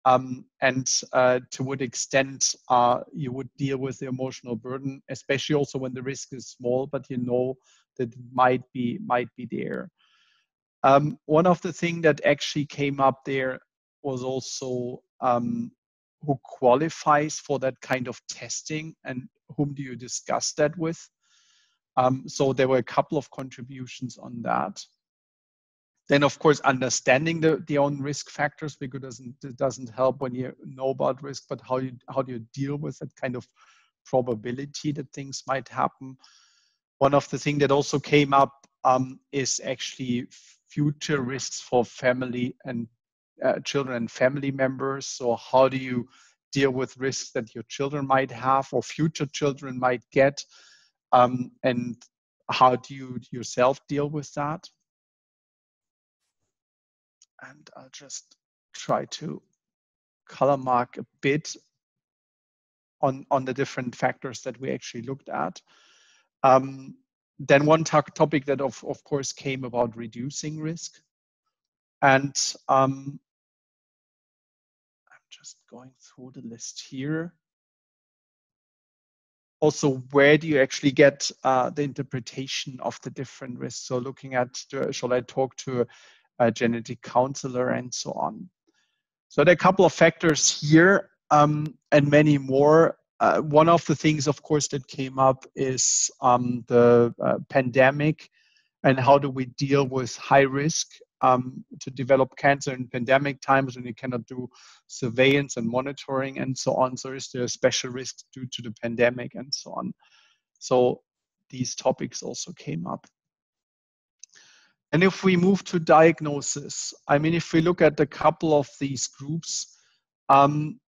Um, and uh, to what extent uh, you would deal with the emotional burden, especially also when the risk is small, but you know that it might be might be there. Um, one of the things that actually came up there was also um, who qualifies for that kind of testing and whom do you discuss that with. Um, so there were a couple of contributions on that. Then, of course, understanding the, the own risk factors because it doesn't, it doesn't help when you know about risk, but how, you, how do you deal with that kind of probability that things might happen. One of the things that also came up um, is actually future risks for family and uh, children and family members. So how do you deal with risks that your children might have or future children might get? Um, and how do you yourself deal with that? And I'll just try to color mark a bit on, on the different factors that we actually looked at. Um, then one topic that of, of course came about reducing risk. And um, I'm just going through the list here. Also, where do you actually get uh, the interpretation of the different risks? So looking at, shall I talk to a genetic counselor, and so on. So there are a couple of factors here um, and many more. Uh, one of the things, of course, that came up is um, the uh, pandemic and how do we deal with high risk um, to develop cancer in pandemic times when you cannot do surveillance and monitoring and so on. So is there a special risk due to the pandemic and so on? So these topics also came up. And if we move to diagnosis, I mean, if we look at a couple of these groups, um,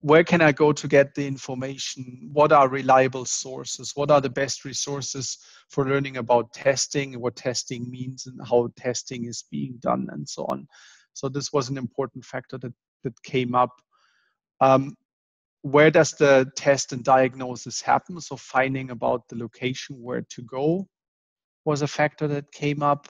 where can I go to get the information? What are reliable sources? What are the best resources for learning about testing, what testing means, and how testing is being done, and so on. So this was an important factor that that came up. Um, where does the test and diagnosis happen? So finding about the location where to go was a factor that came up.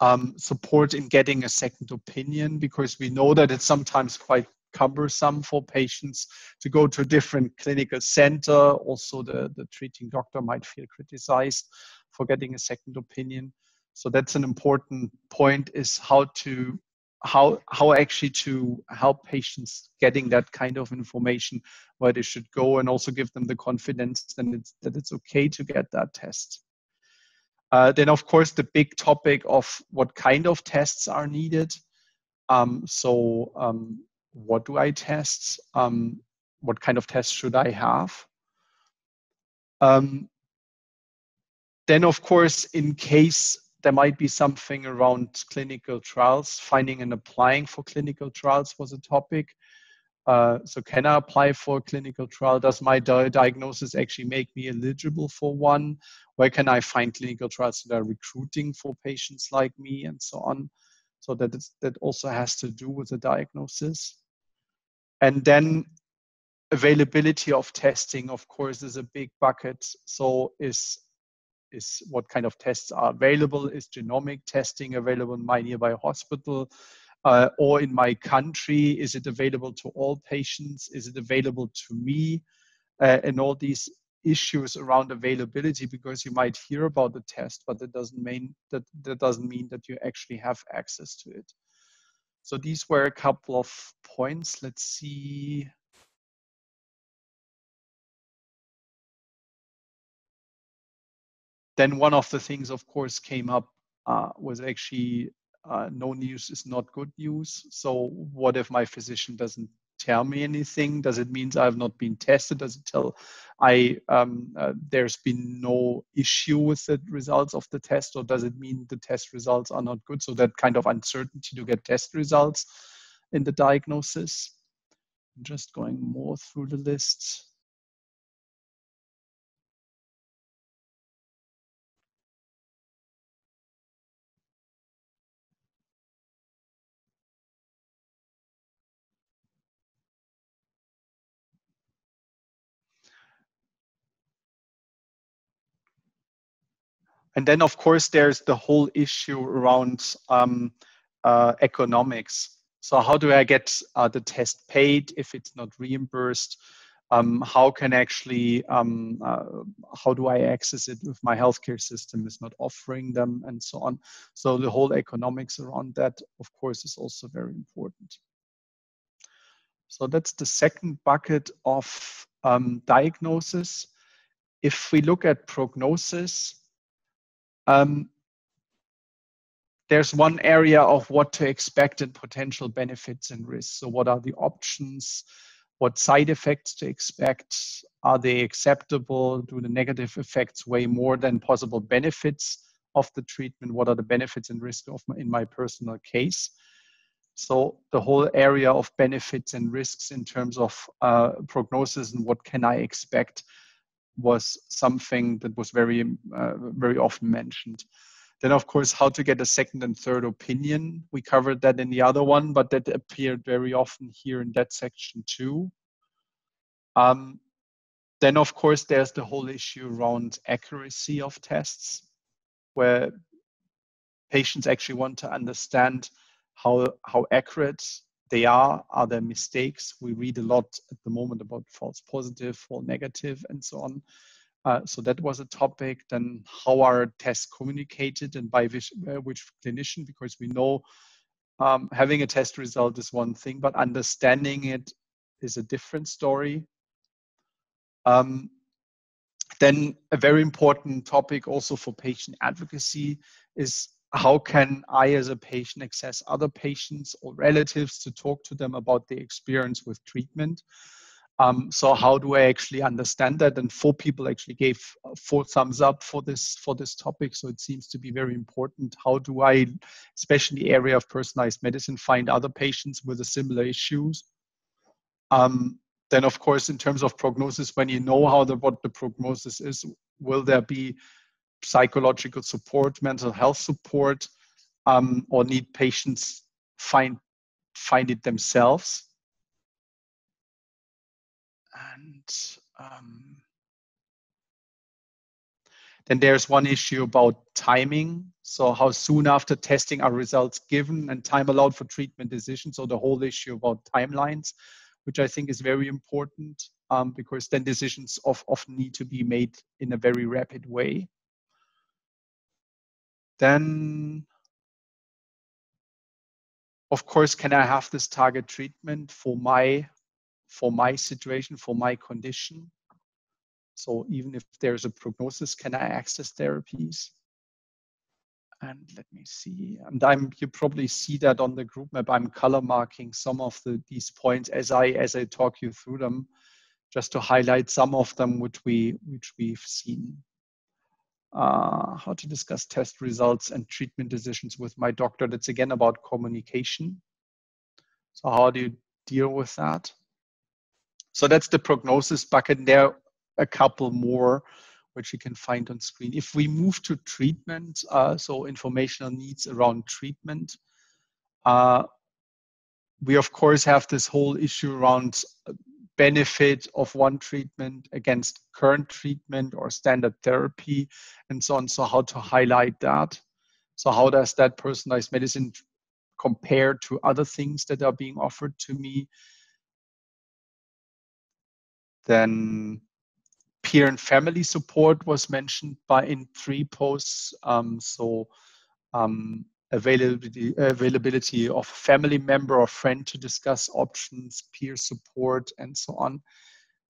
Um, support in getting a second opinion because we know that it's sometimes quite cumbersome for patients to go to a different clinical center. Also, the, the treating doctor might feel criticized for getting a second opinion. So that's an important point is how to how how actually to help patients getting that kind of information where they should go and also give them the confidence that it's that it's okay to get that test. Uh, then of course the big topic of what kind of tests are needed. Um, so um, what do I test? Um, what kind of tests should I have? Um, then, of course, in case there might be something around clinical trials, finding and applying for clinical trials was a topic. Uh, so can I apply for a clinical trial? Does my di diagnosis actually make me eligible for one? Where can I find clinical trials that are recruiting for patients like me and so on? So that, that also has to do with the diagnosis. And then availability of testing, of course, is a big bucket. So is is what kind of tests are available? Is genomic testing available in my nearby hospital uh, or in my country? Is it available to all patients? Is it available to me? Uh, and all these issues around availability because you might hear about the test, but that doesn't mean that that doesn't mean that you actually have access to it. So these were a couple of points. Let's see. Then one of the things, of course, came up uh, was actually uh, no news is not good news. So what if my physician doesn't tell me anything? Does it mean I've not been tested? Does it tell I um, uh, there's been no issue with the results of the test, or does it mean the test results are not good? So that kind of uncertainty to get test results in the diagnosis. I'm just going more through the list. And then, of course, there's the whole issue around um, uh, economics. So how do I get uh, the test paid if it's not reimbursed? Um, how can actually, um, uh, how do I access it if my healthcare system is not offering them and so on. So the whole economics around that, of course, is also very important. So that's the second bucket of um, diagnosis. If we look at prognosis, um, there's one area of what to expect and potential benefits and risks. So what are the options? What side effects to expect? Are they acceptable? Do the negative effects weigh more than possible benefits of the treatment? What are the benefits and risks of my, in my personal case? So the whole area of benefits and risks in terms of uh, prognosis and what can I expect was something that was very, uh, very often mentioned. Then, of course, how to get a second and third opinion. We covered that in the other one, but that appeared very often here in that section too. Um, then, of course, there's the whole issue around accuracy of tests, where patients actually want to understand how, how accurate they are, are there mistakes? We read a lot at the moment about false positive, false negative, and so on. Uh, so that was a topic. Then how are tests communicated and by which, uh, which clinician? Because we know um, having a test result is one thing, but understanding it is a different story. Um, then a very important topic also for patient advocacy is how can I, as a patient, access other patients or relatives to talk to them about the experience with treatment? Um, so how do I actually understand that? And four people actually gave uh, four thumbs up for this for this topic. So it seems to be very important. How do I, especially in the area of personalized medicine, find other patients with a similar issues? Um, then of course, in terms of prognosis, when you know how the what the prognosis is, will there be psychological support, mental health support, um, or need patients find find it themselves? And um, then there's one issue about timing. So how soon after testing are results given and time allowed for treatment decisions. So the whole issue about timelines, which I think is very important um, because then decisions of, often need to be made in a very rapid way. Then, of course, can I have this target treatment for my for my situation, for my condition? So even if there's a prognosis, can I access therapies? And let me see, and I'm you probably see that on the group map. I'm color marking some of the these points as I as I talk you through them, just to highlight some of them which we which we've seen. Uh, how to discuss test results and treatment decisions with my doctor. That's again about communication. So how do you deal with that? So that's the prognosis bucket. And there a couple more which you can find on screen. If we move to treatment, uh, so informational needs around treatment, uh, we of course have this whole issue around benefit of one treatment against current treatment or standard therapy and so on. So how to highlight that. So how does that personalized medicine compare to other things that are being offered to me? Then peer and family support was mentioned by in three posts. Um, so um, availability availability of family member or friend to discuss options, peer support, and so on.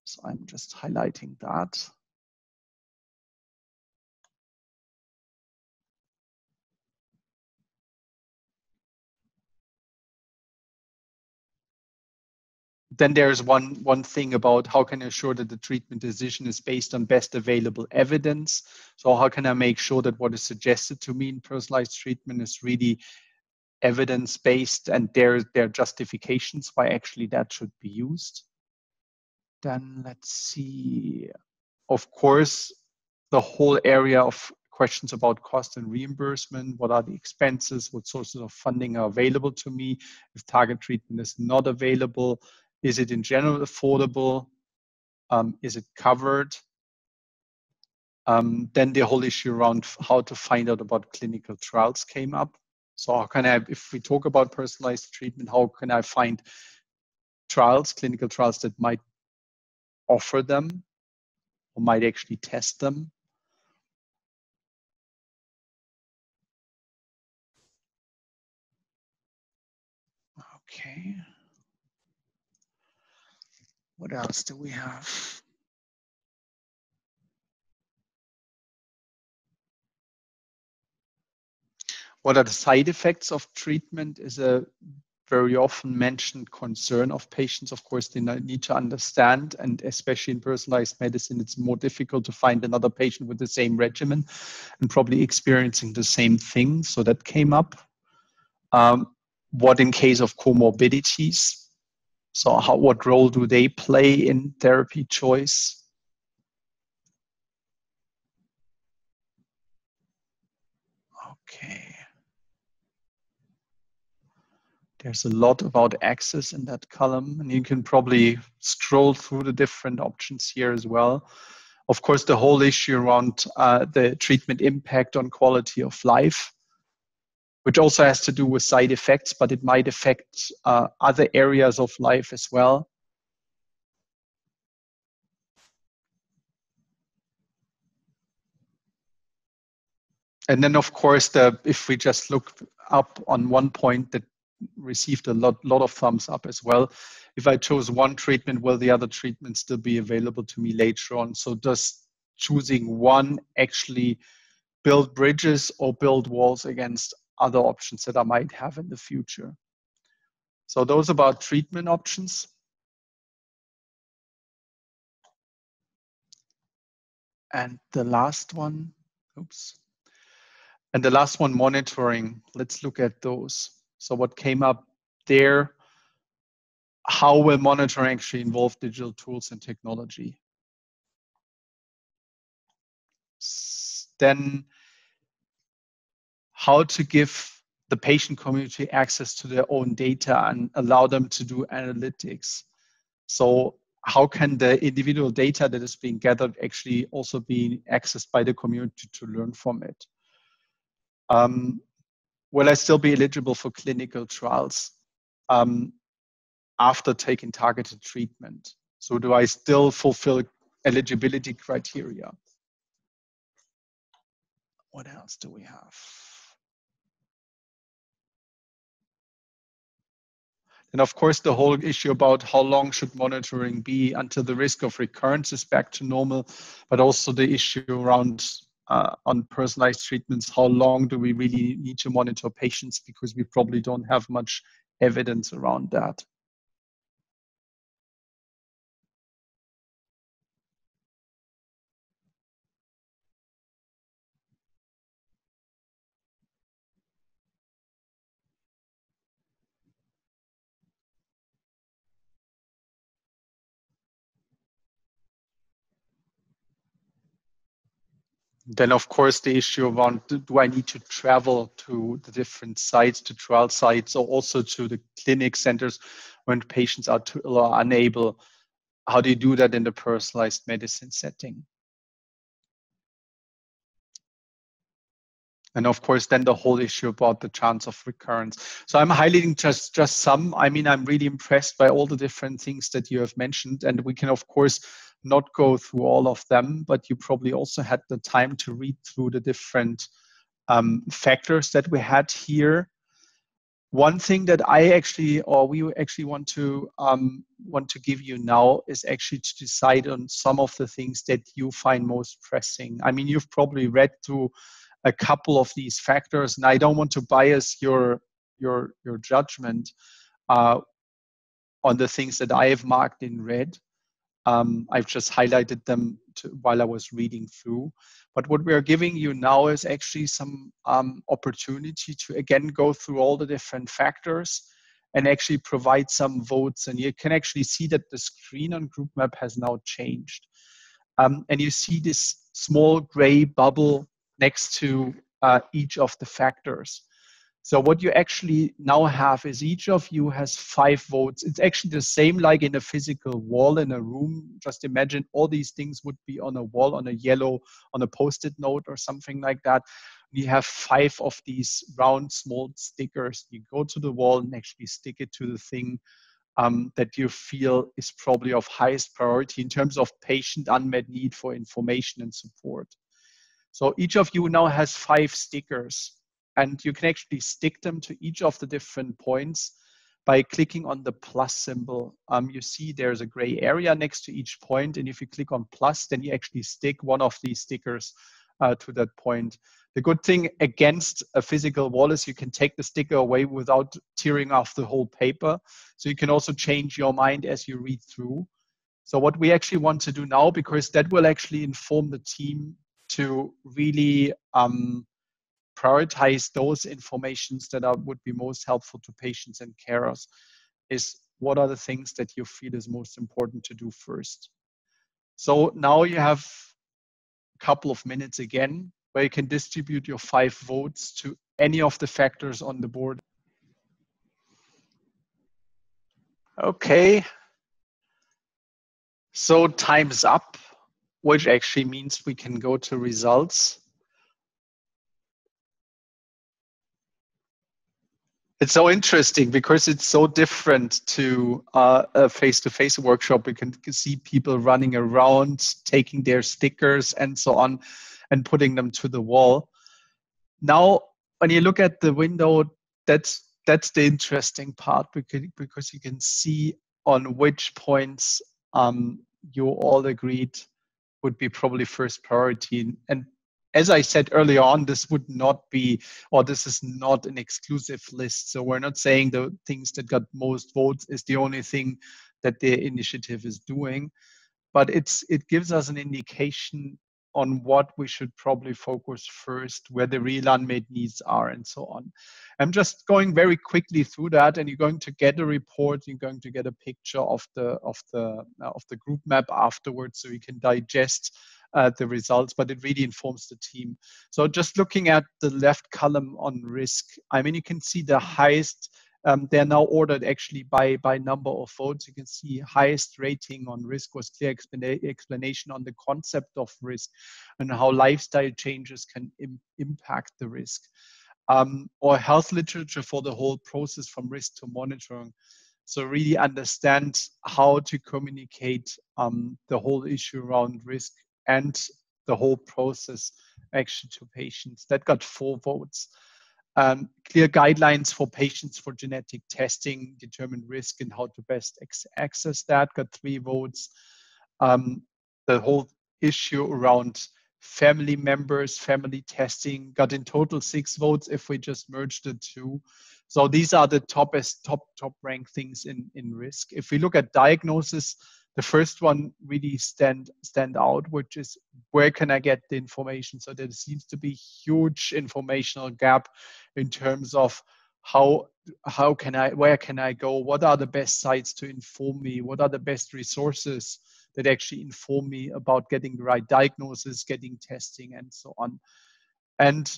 So I'm just highlighting that. Then there's one one thing about how can I ensure that the treatment decision is based on best available evidence. So how can I make sure that what is suggested to me in personalized treatment is really evidence based and there there are justifications why actually that should be used. Then let's see. Of course, the whole area of questions about cost and reimbursement. What are the expenses? What sources of funding are available to me? If target treatment is not available, is it in general affordable? Um, is it covered? Um, then the whole issue around how to find out about clinical trials came up. So how can I, if we talk about personalized treatment, how can I find trials, clinical trials that might offer them or might actually test them? Okay. What else do we have? What are the side effects of treatment is a very often mentioned concern of patients. Of course, they need to understand, and especially in personalized medicine, it's more difficult to find another patient with the same regimen and probably experiencing the same thing. So that came up. Um, what in case of comorbidities? So how, what role do they play in therapy choice? Okay. There's a lot about access in that column, and you can probably scroll through the different options here as well. Of course, the whole issue around uh, the treatment impact on quality of life which also has to do with side effects, but it might affect uh, other areas of life as well. And then, of course, the if we just look up on one point that received a lot, lot of thumbs up as well. If I chose one treatment, will the other treatment still be available to me later on? So does choosing one actually build bridges or build walls against other options that I might have in the future. So those about treatment options. And the last one, oops. And the last one, monitoring. Let's look at those. So what came up there how will monitoring actually involve digital tools and technology? Then how to give the patient community access to their own data and allow them to do analytics. So how can the individual data that is being gathered actually also be accessed by the community to learn from it? Um, will I still be eligible for clinical trials um, after taking targeted treatment? So do I still fulfill eligibility criteria? What else do we have? And of course, the whole issue about how long should monitoring be until the risk of recurrence is back to normal, but also the issue around uh, on personalized treatments, how long do we really need to monitor patients because we probably don't have much evidence around that. Then, of course, the issue around do I need to travel to the different sites, to trial sites, or also to the clinic centers when patients are or unable? How do you do that in the personalized medicine setting? and of course then the whole issue about the chance of recurrence so i'm highlighting just just some i mean i'm really impressed by all the different things that you have mentioned and we can of course not go through all of them, but you probably also had the time to read through the different um, factors that we had here. One thing that I actually, or we actually want to um, want to give you now is actually to decide on some of the things that you find most pressing. I mean, you've probably read through a couple of these factors, and I don't want to bias your your your judgment uh, on the things that I have marked in red. Um, I've just highlighted them to, while I was reading through. But what we are giving you now is actually some um, opportunity to again go through all the different factors and actually provide some votes. And you can actually see that the screen on GroupMap has now changed. Um, and you see this small gray bubble next to uh, each of the factors. So what you actually now have is each of you has five votes. It's actually the same like in a physical wall in a room. Just imagine all these things would be on a wall, on a yellow, on a post-it note or something like that. We have five of these round, small stickers. You go to the wall and actually stick it to the thing um, that you feel is probably of highest priority in terms of patient unmet need for information and support. So each of you now has five stickers and you can actually stick them to each of the different points by clicking on the plus symbol. Um, you see there's a gray area next to each point, and if you click on plus, then you actually stick one of these stickers uh, to that point. The good thing against a physical wall is you can take the sticker away without tearing off the whole paper. So you can also change your mind as you read through. So what we actually want to do now, because that will actually inform the team to really um, prioritize those informations that are, would be most helpful to patients and carers is what are the things that you feel is most important to do first. So now you have a couple of minutes again where you can distribute your five votes to any of the factors on the board. Okay. So time's up, which actually means we can go to results. It's so interesting because it's so different to uh, a face-to-face workshop. We can see people running around, taking their stickers and so on, and putting them to the wall. Now, when you look at the window, that's that's the interesting part because because you can see on which points um, you all agreed would be probably first priority, and as I said earlier on, this would not be, or this is not an exclusive list. So we're not saying the things that got most votes is the only thing that the initiative is doing, but it's it gives us an indication on what we should probably focus first, where the real unmet needs are, and so on. I'm just going very quickly through that, and you're going to get a report. You're going to get a picture of the of the uh, of the group map afterwards, so you can digest uh, the results, but it really informs the team. So just looking at the left column on risk, I mean, you can see the highest um, they're now ordered actually by, by number of votes. You can see highest rating on risk was clear explanation on the concept of risk and how lifestyle changes can Im impact the risk. Um, or health literature for the whole process from risk to monitoring. So really understand how to communicate um, the whole issue around risk and the whole process actually to patients. That got four votes um, clear guidelines for patients for genetic testing, determine risk and how to best access that, got three votes. Um, the whole issue around family members, family testing, got in total six votes if we just merged the two. So these are the toppest, top, top ranked things in, in risk. If we look at diagnosis, the first one really stand stand out which is where can i get the information? So there seems to be huge informational gap in terms of how how can i where can i go? What are the best sites to inform me? What are the best resources that actually inform me about getting the right diagnosis getting testing and so on? And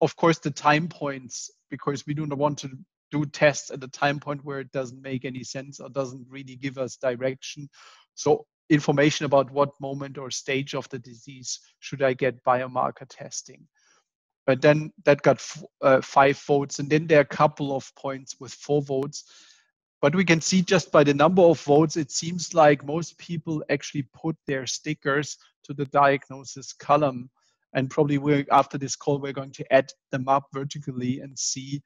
of course the time points because we do not want to do tests at a time point where it doesn't make any sense or doesn't really give us direction. So information about what moment or stage of the disease should I get biomarker testing. But then that got uh, five votes, and then there are a couple of points with four votes. But we can see just by the number of votes, it seems like most people actually put their stickers to the diagnosis column. And probably we're, after this call, we're going to add them up vertically and see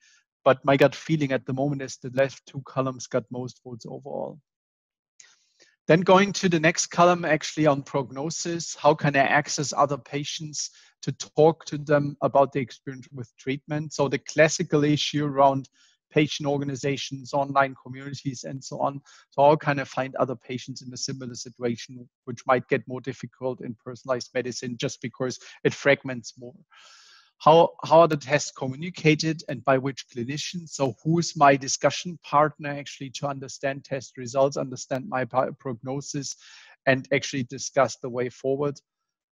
but my gut feeling at the moment is the left two columns got most votes overall. Then going to the next column, actually on prognosis, how can I access other patients to talk to them about the experience with treatment? So the classical issue around patient organizations, online communities, and so on. So how can I find other patients in a similar situation, which might get more difficult in personalized medicine just because it fragments more how, how are the tests communicated and by which clinician? So who is my discussion partner actually to understand test results, understand my prognosis, and actually discuss the way forward?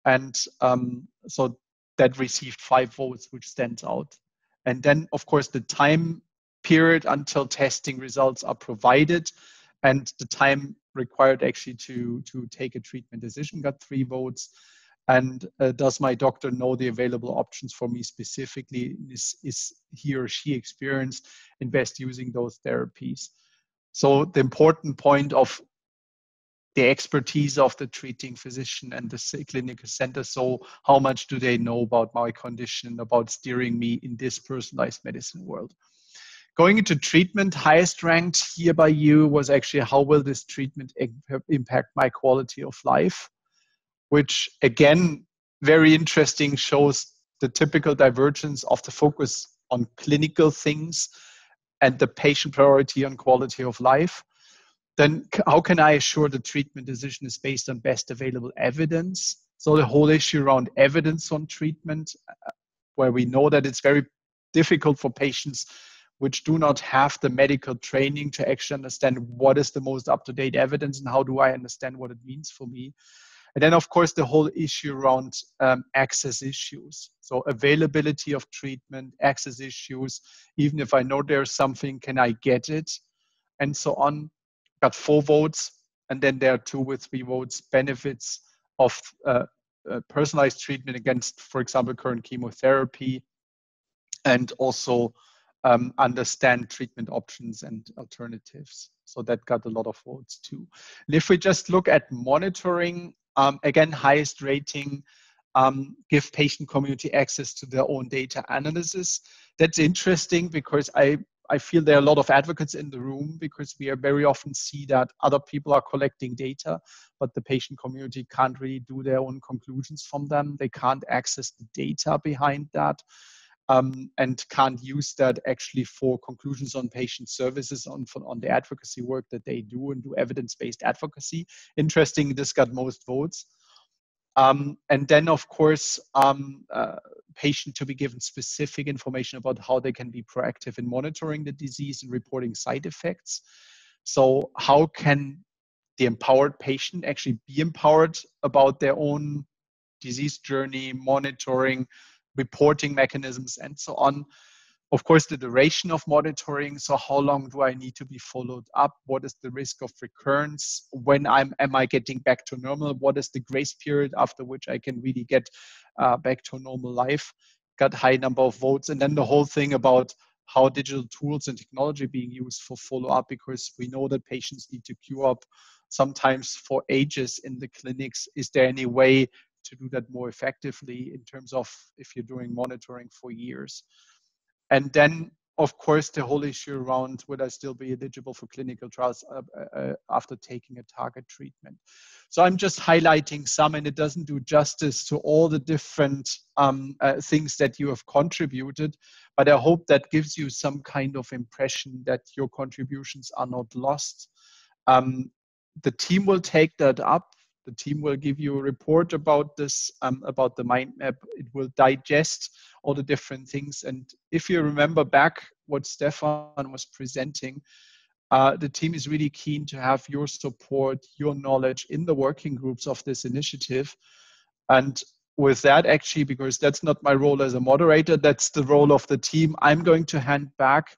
And um, so that received five votes, which stands out. And then, of course, the time period until testing results are provided and the time required actually to, to take a treatment decision got three votes and uh, does my doctor know the available options for me specifically? Is, is he or she experienced in best using those therapies? So the important point of the expertise of the treating physician and the clinical center so how much do they know about my condition about steering me in this personalized medicine world? Going into treatment highest ranked here by you was actually how will this treatment impact my quality of life which again, very interesting, shows the typical divergence of the focus on clinical things and the patient priority on quality of life. Then, how can I assure the treatment decision is based on best available evidence? So, the whole issue around evidence on treatment, uh, where we know that it's very difficult for patients which do not have the medical training to actually understand what is the most up to date evidence and how do I understand what it means for me. And then, of course, the whole issue around um, access issues. So, availability of treatment, access issues, even if I know there's something, can I get it? And so on. Got four votes. And then there are two with three votes benefits of uh, uh, personalized treatment against, for example, current chemotherapy, and also um, understand treatment options and alternatives. So that got a lot of votes too. And if we just look at monitoring, um, again, highest rating, um, give patient community access to their own data analysis. That's interesting because I, I feel there are a lot of advocates in the room because we very often see that other people are collecting data, but the patient community can't really do their own conclusions from them. They can't access the data behind that um, and can't use that actually for conclusions on patient services on, on the advocacy work that they do and do evidence-based advocacy. Interesting, this got most votes. Um, and then, of course, um, uh, patient to be given specific information about how they can be proactive in monitoring the disease and reporting side effects. So, how can the empowered patient actually be empowered about their own disease journey, monitoring, reporting mechanisms, and so on? of course the duration of monitoring so how long do i need to be followed up? What is the risk of recurrence? When i'm am i getting back to normal? What is the grace period after which i can really get uh, back to normal life? Got high number of votes and then the whole thing about how digital tools and technology being used for follow-up because we know that patients need to queue up sometimes for ages in the clinics. Is there any way to do that more effectively in terms of if you're doing monitoring for years and then, of course, the whole issue around would I still be eligible for clinical trials uh, uh, after taking a target treatment. So I'm just highlighting some, and it doesn't do justice to all the different um, uh, things that you have contributed. But I hope that gives you some kind of impression that your contributions are not lost. Um, the team will take that up the team will give you a report about this, um, about the mind map. It will digest all the different things. And if you remember back what Stefan was presenting, uh, the team is really keen to have your support, your knowledge in the working groups of this initiative. And with that, actually, because that's not my role as a moderator, that's the role of the team, I'm going to hand back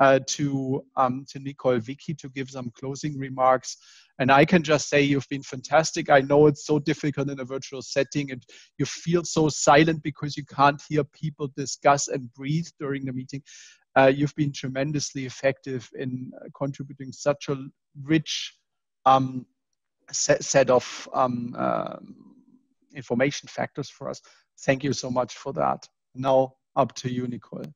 uh, to um, to Nicole Vicky to give some closing remarks. And I can just say you've been fantastic. I know it's so difficult in a virtual setting, and you feel so silent because you can't hear people discuss and breathe during the meeting. Uh, you've been tremendously effective in uh, contributing such a rich um, set, set, of um, uh, information factors for us. Thank you so much for that. Now up to you, Nicole.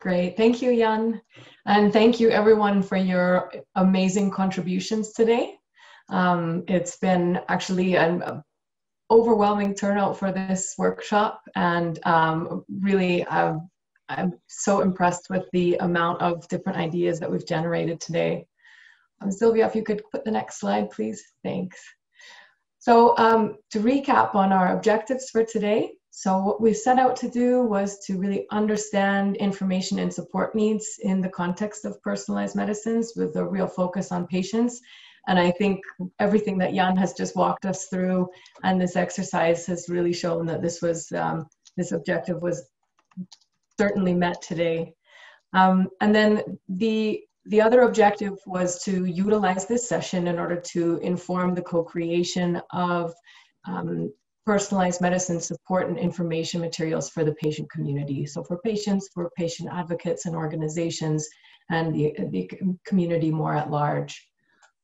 Great. Thank you, Jan. And thank you, everyone, for your amazing contributions today. Um, it's been actually an overwhelming turnout for this workshop, and um, really, I'm so impressed with the amount of different ideas that we've generated today. Um, Sylvia, if you could put the next slide, please. Thanks. So um, to recap on our objectives for today, so what we set out to do was to really understand information and support needs in the context of personalized medicines with a real focus on patients. And I think everything that Jan has just walked us through and this exercise has really shown that this was um, this objective was certainly met today. Um, and then the the other objective was to utilize this session in order to inform the co-creation of um, personalized medicine support and information materials for the patient community. So for patients, for patient advocates and organizations, and the, the community more at large.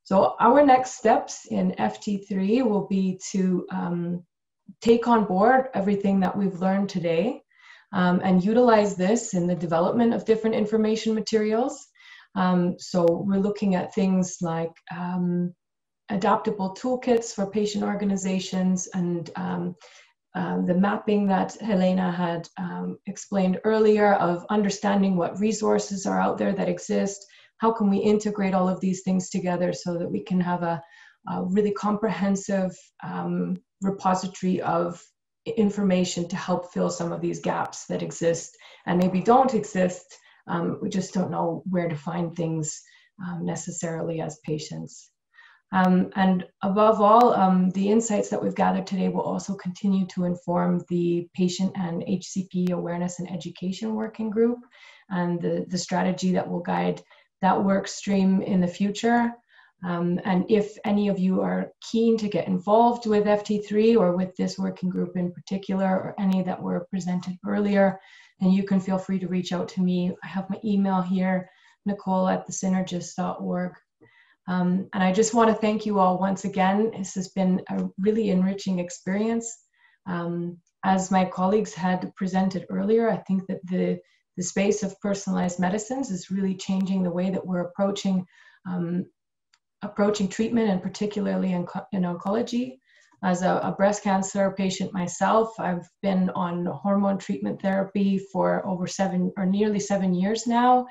So our next steps in FT3 will be to um, take on board everything that we've learned today um, and utilize this in the development of different information materials. Um, so we're looking at things like um, adaptable toolkits for patient organizations and um, um, the mapping that Helena had um, explained earlier of understanding what resources are out there that exist, how can we integrate all of these things together so that we can have a, a really comprehensive um, repository of information to help fill some of these gaps that exist and maybe don't exist. Um, we just don't know where to find things um, necessarily as patients. Um, and above all, um, the insights that we've gathered today will also continue to inform the patient and HCP awareness and education working group and the, the strategy that will guide that work stream in the future. Um, and if any of you are keen to get involved with FT3 or with this working group in particular, or any that were presented earlier, then you can feel free to reach out to me. I have my email here, nicole at thesynergist.org. Um, and I just want to thank you all once again. This has been a really enriching experience. Um, as my colleagues had presented earlier, I think that the, the space of personalized medicines is really changing the way that we're approaching um, approaching treatment and particularly in, in oncology. As a, a, breast cancer patient myself, I've been on hormone treatment therapy for over seven or nearly seven years now.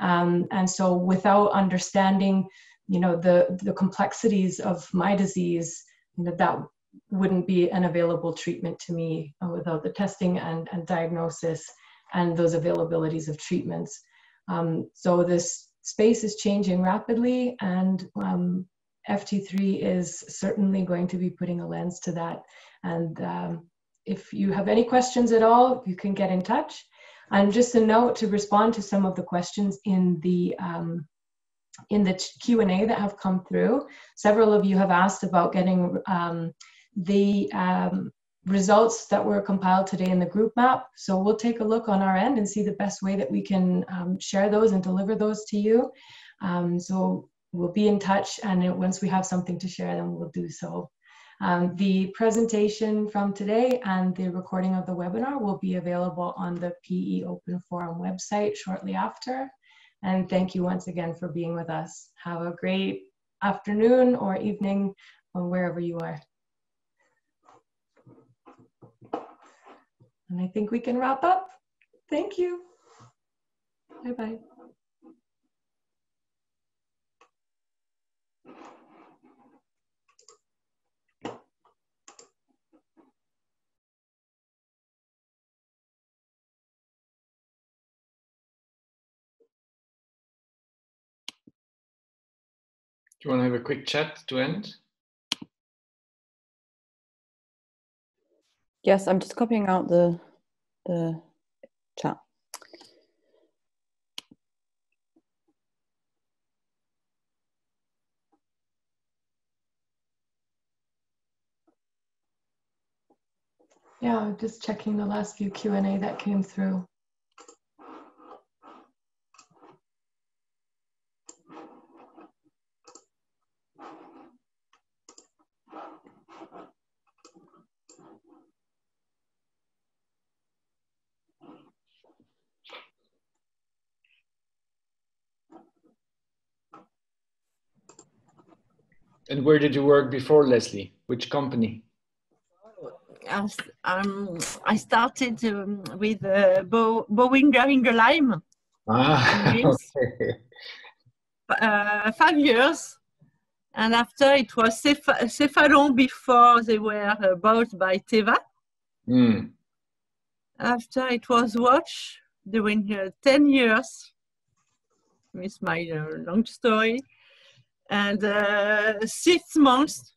Um, and so without understanding you know the the complexities of my disease that that wouldn't be an available treatment to me without the testing and, and diagnosis and those availabilities of treatments. Um, so this space is changing rapidly and um, FT3 is certainly going to be putting a lens to that. And um, if you have any questions at all, you can get in touch. And just a note to respond to some of the questions in the um, in the Q&A that have come through. Several of you have asked about getting um, the um, results that were compiled today in the group map. So we'll take a look on our end and see the best way that we can um, share those and deliver those to you. Um, so we'll be in touch and once we have something to share, then we'll do so. Um, the presentation from today and the recording of the webinar will be available on the PE Open Forum website shortly after. And thank you once again for being with us. Have a great afternoon or evening or wherever you are. And I think we can wrap up. Thank you. Bye-bye. Do you want to have a quick chat to end? Yes, I'm just copying out the the chat. Yeah, just checking the last few Q&A that came through. And where did you work before, Leslie? Which company? Um, I started um, with uh, Bo Boehringer Ingelheim. Ah, okay. Uh, five years. And after it was Ceph- Cephalon before they were uh, bought by Teva. Mm. After it was Watch during uh, 10 years. With my uh, long story and uh, six months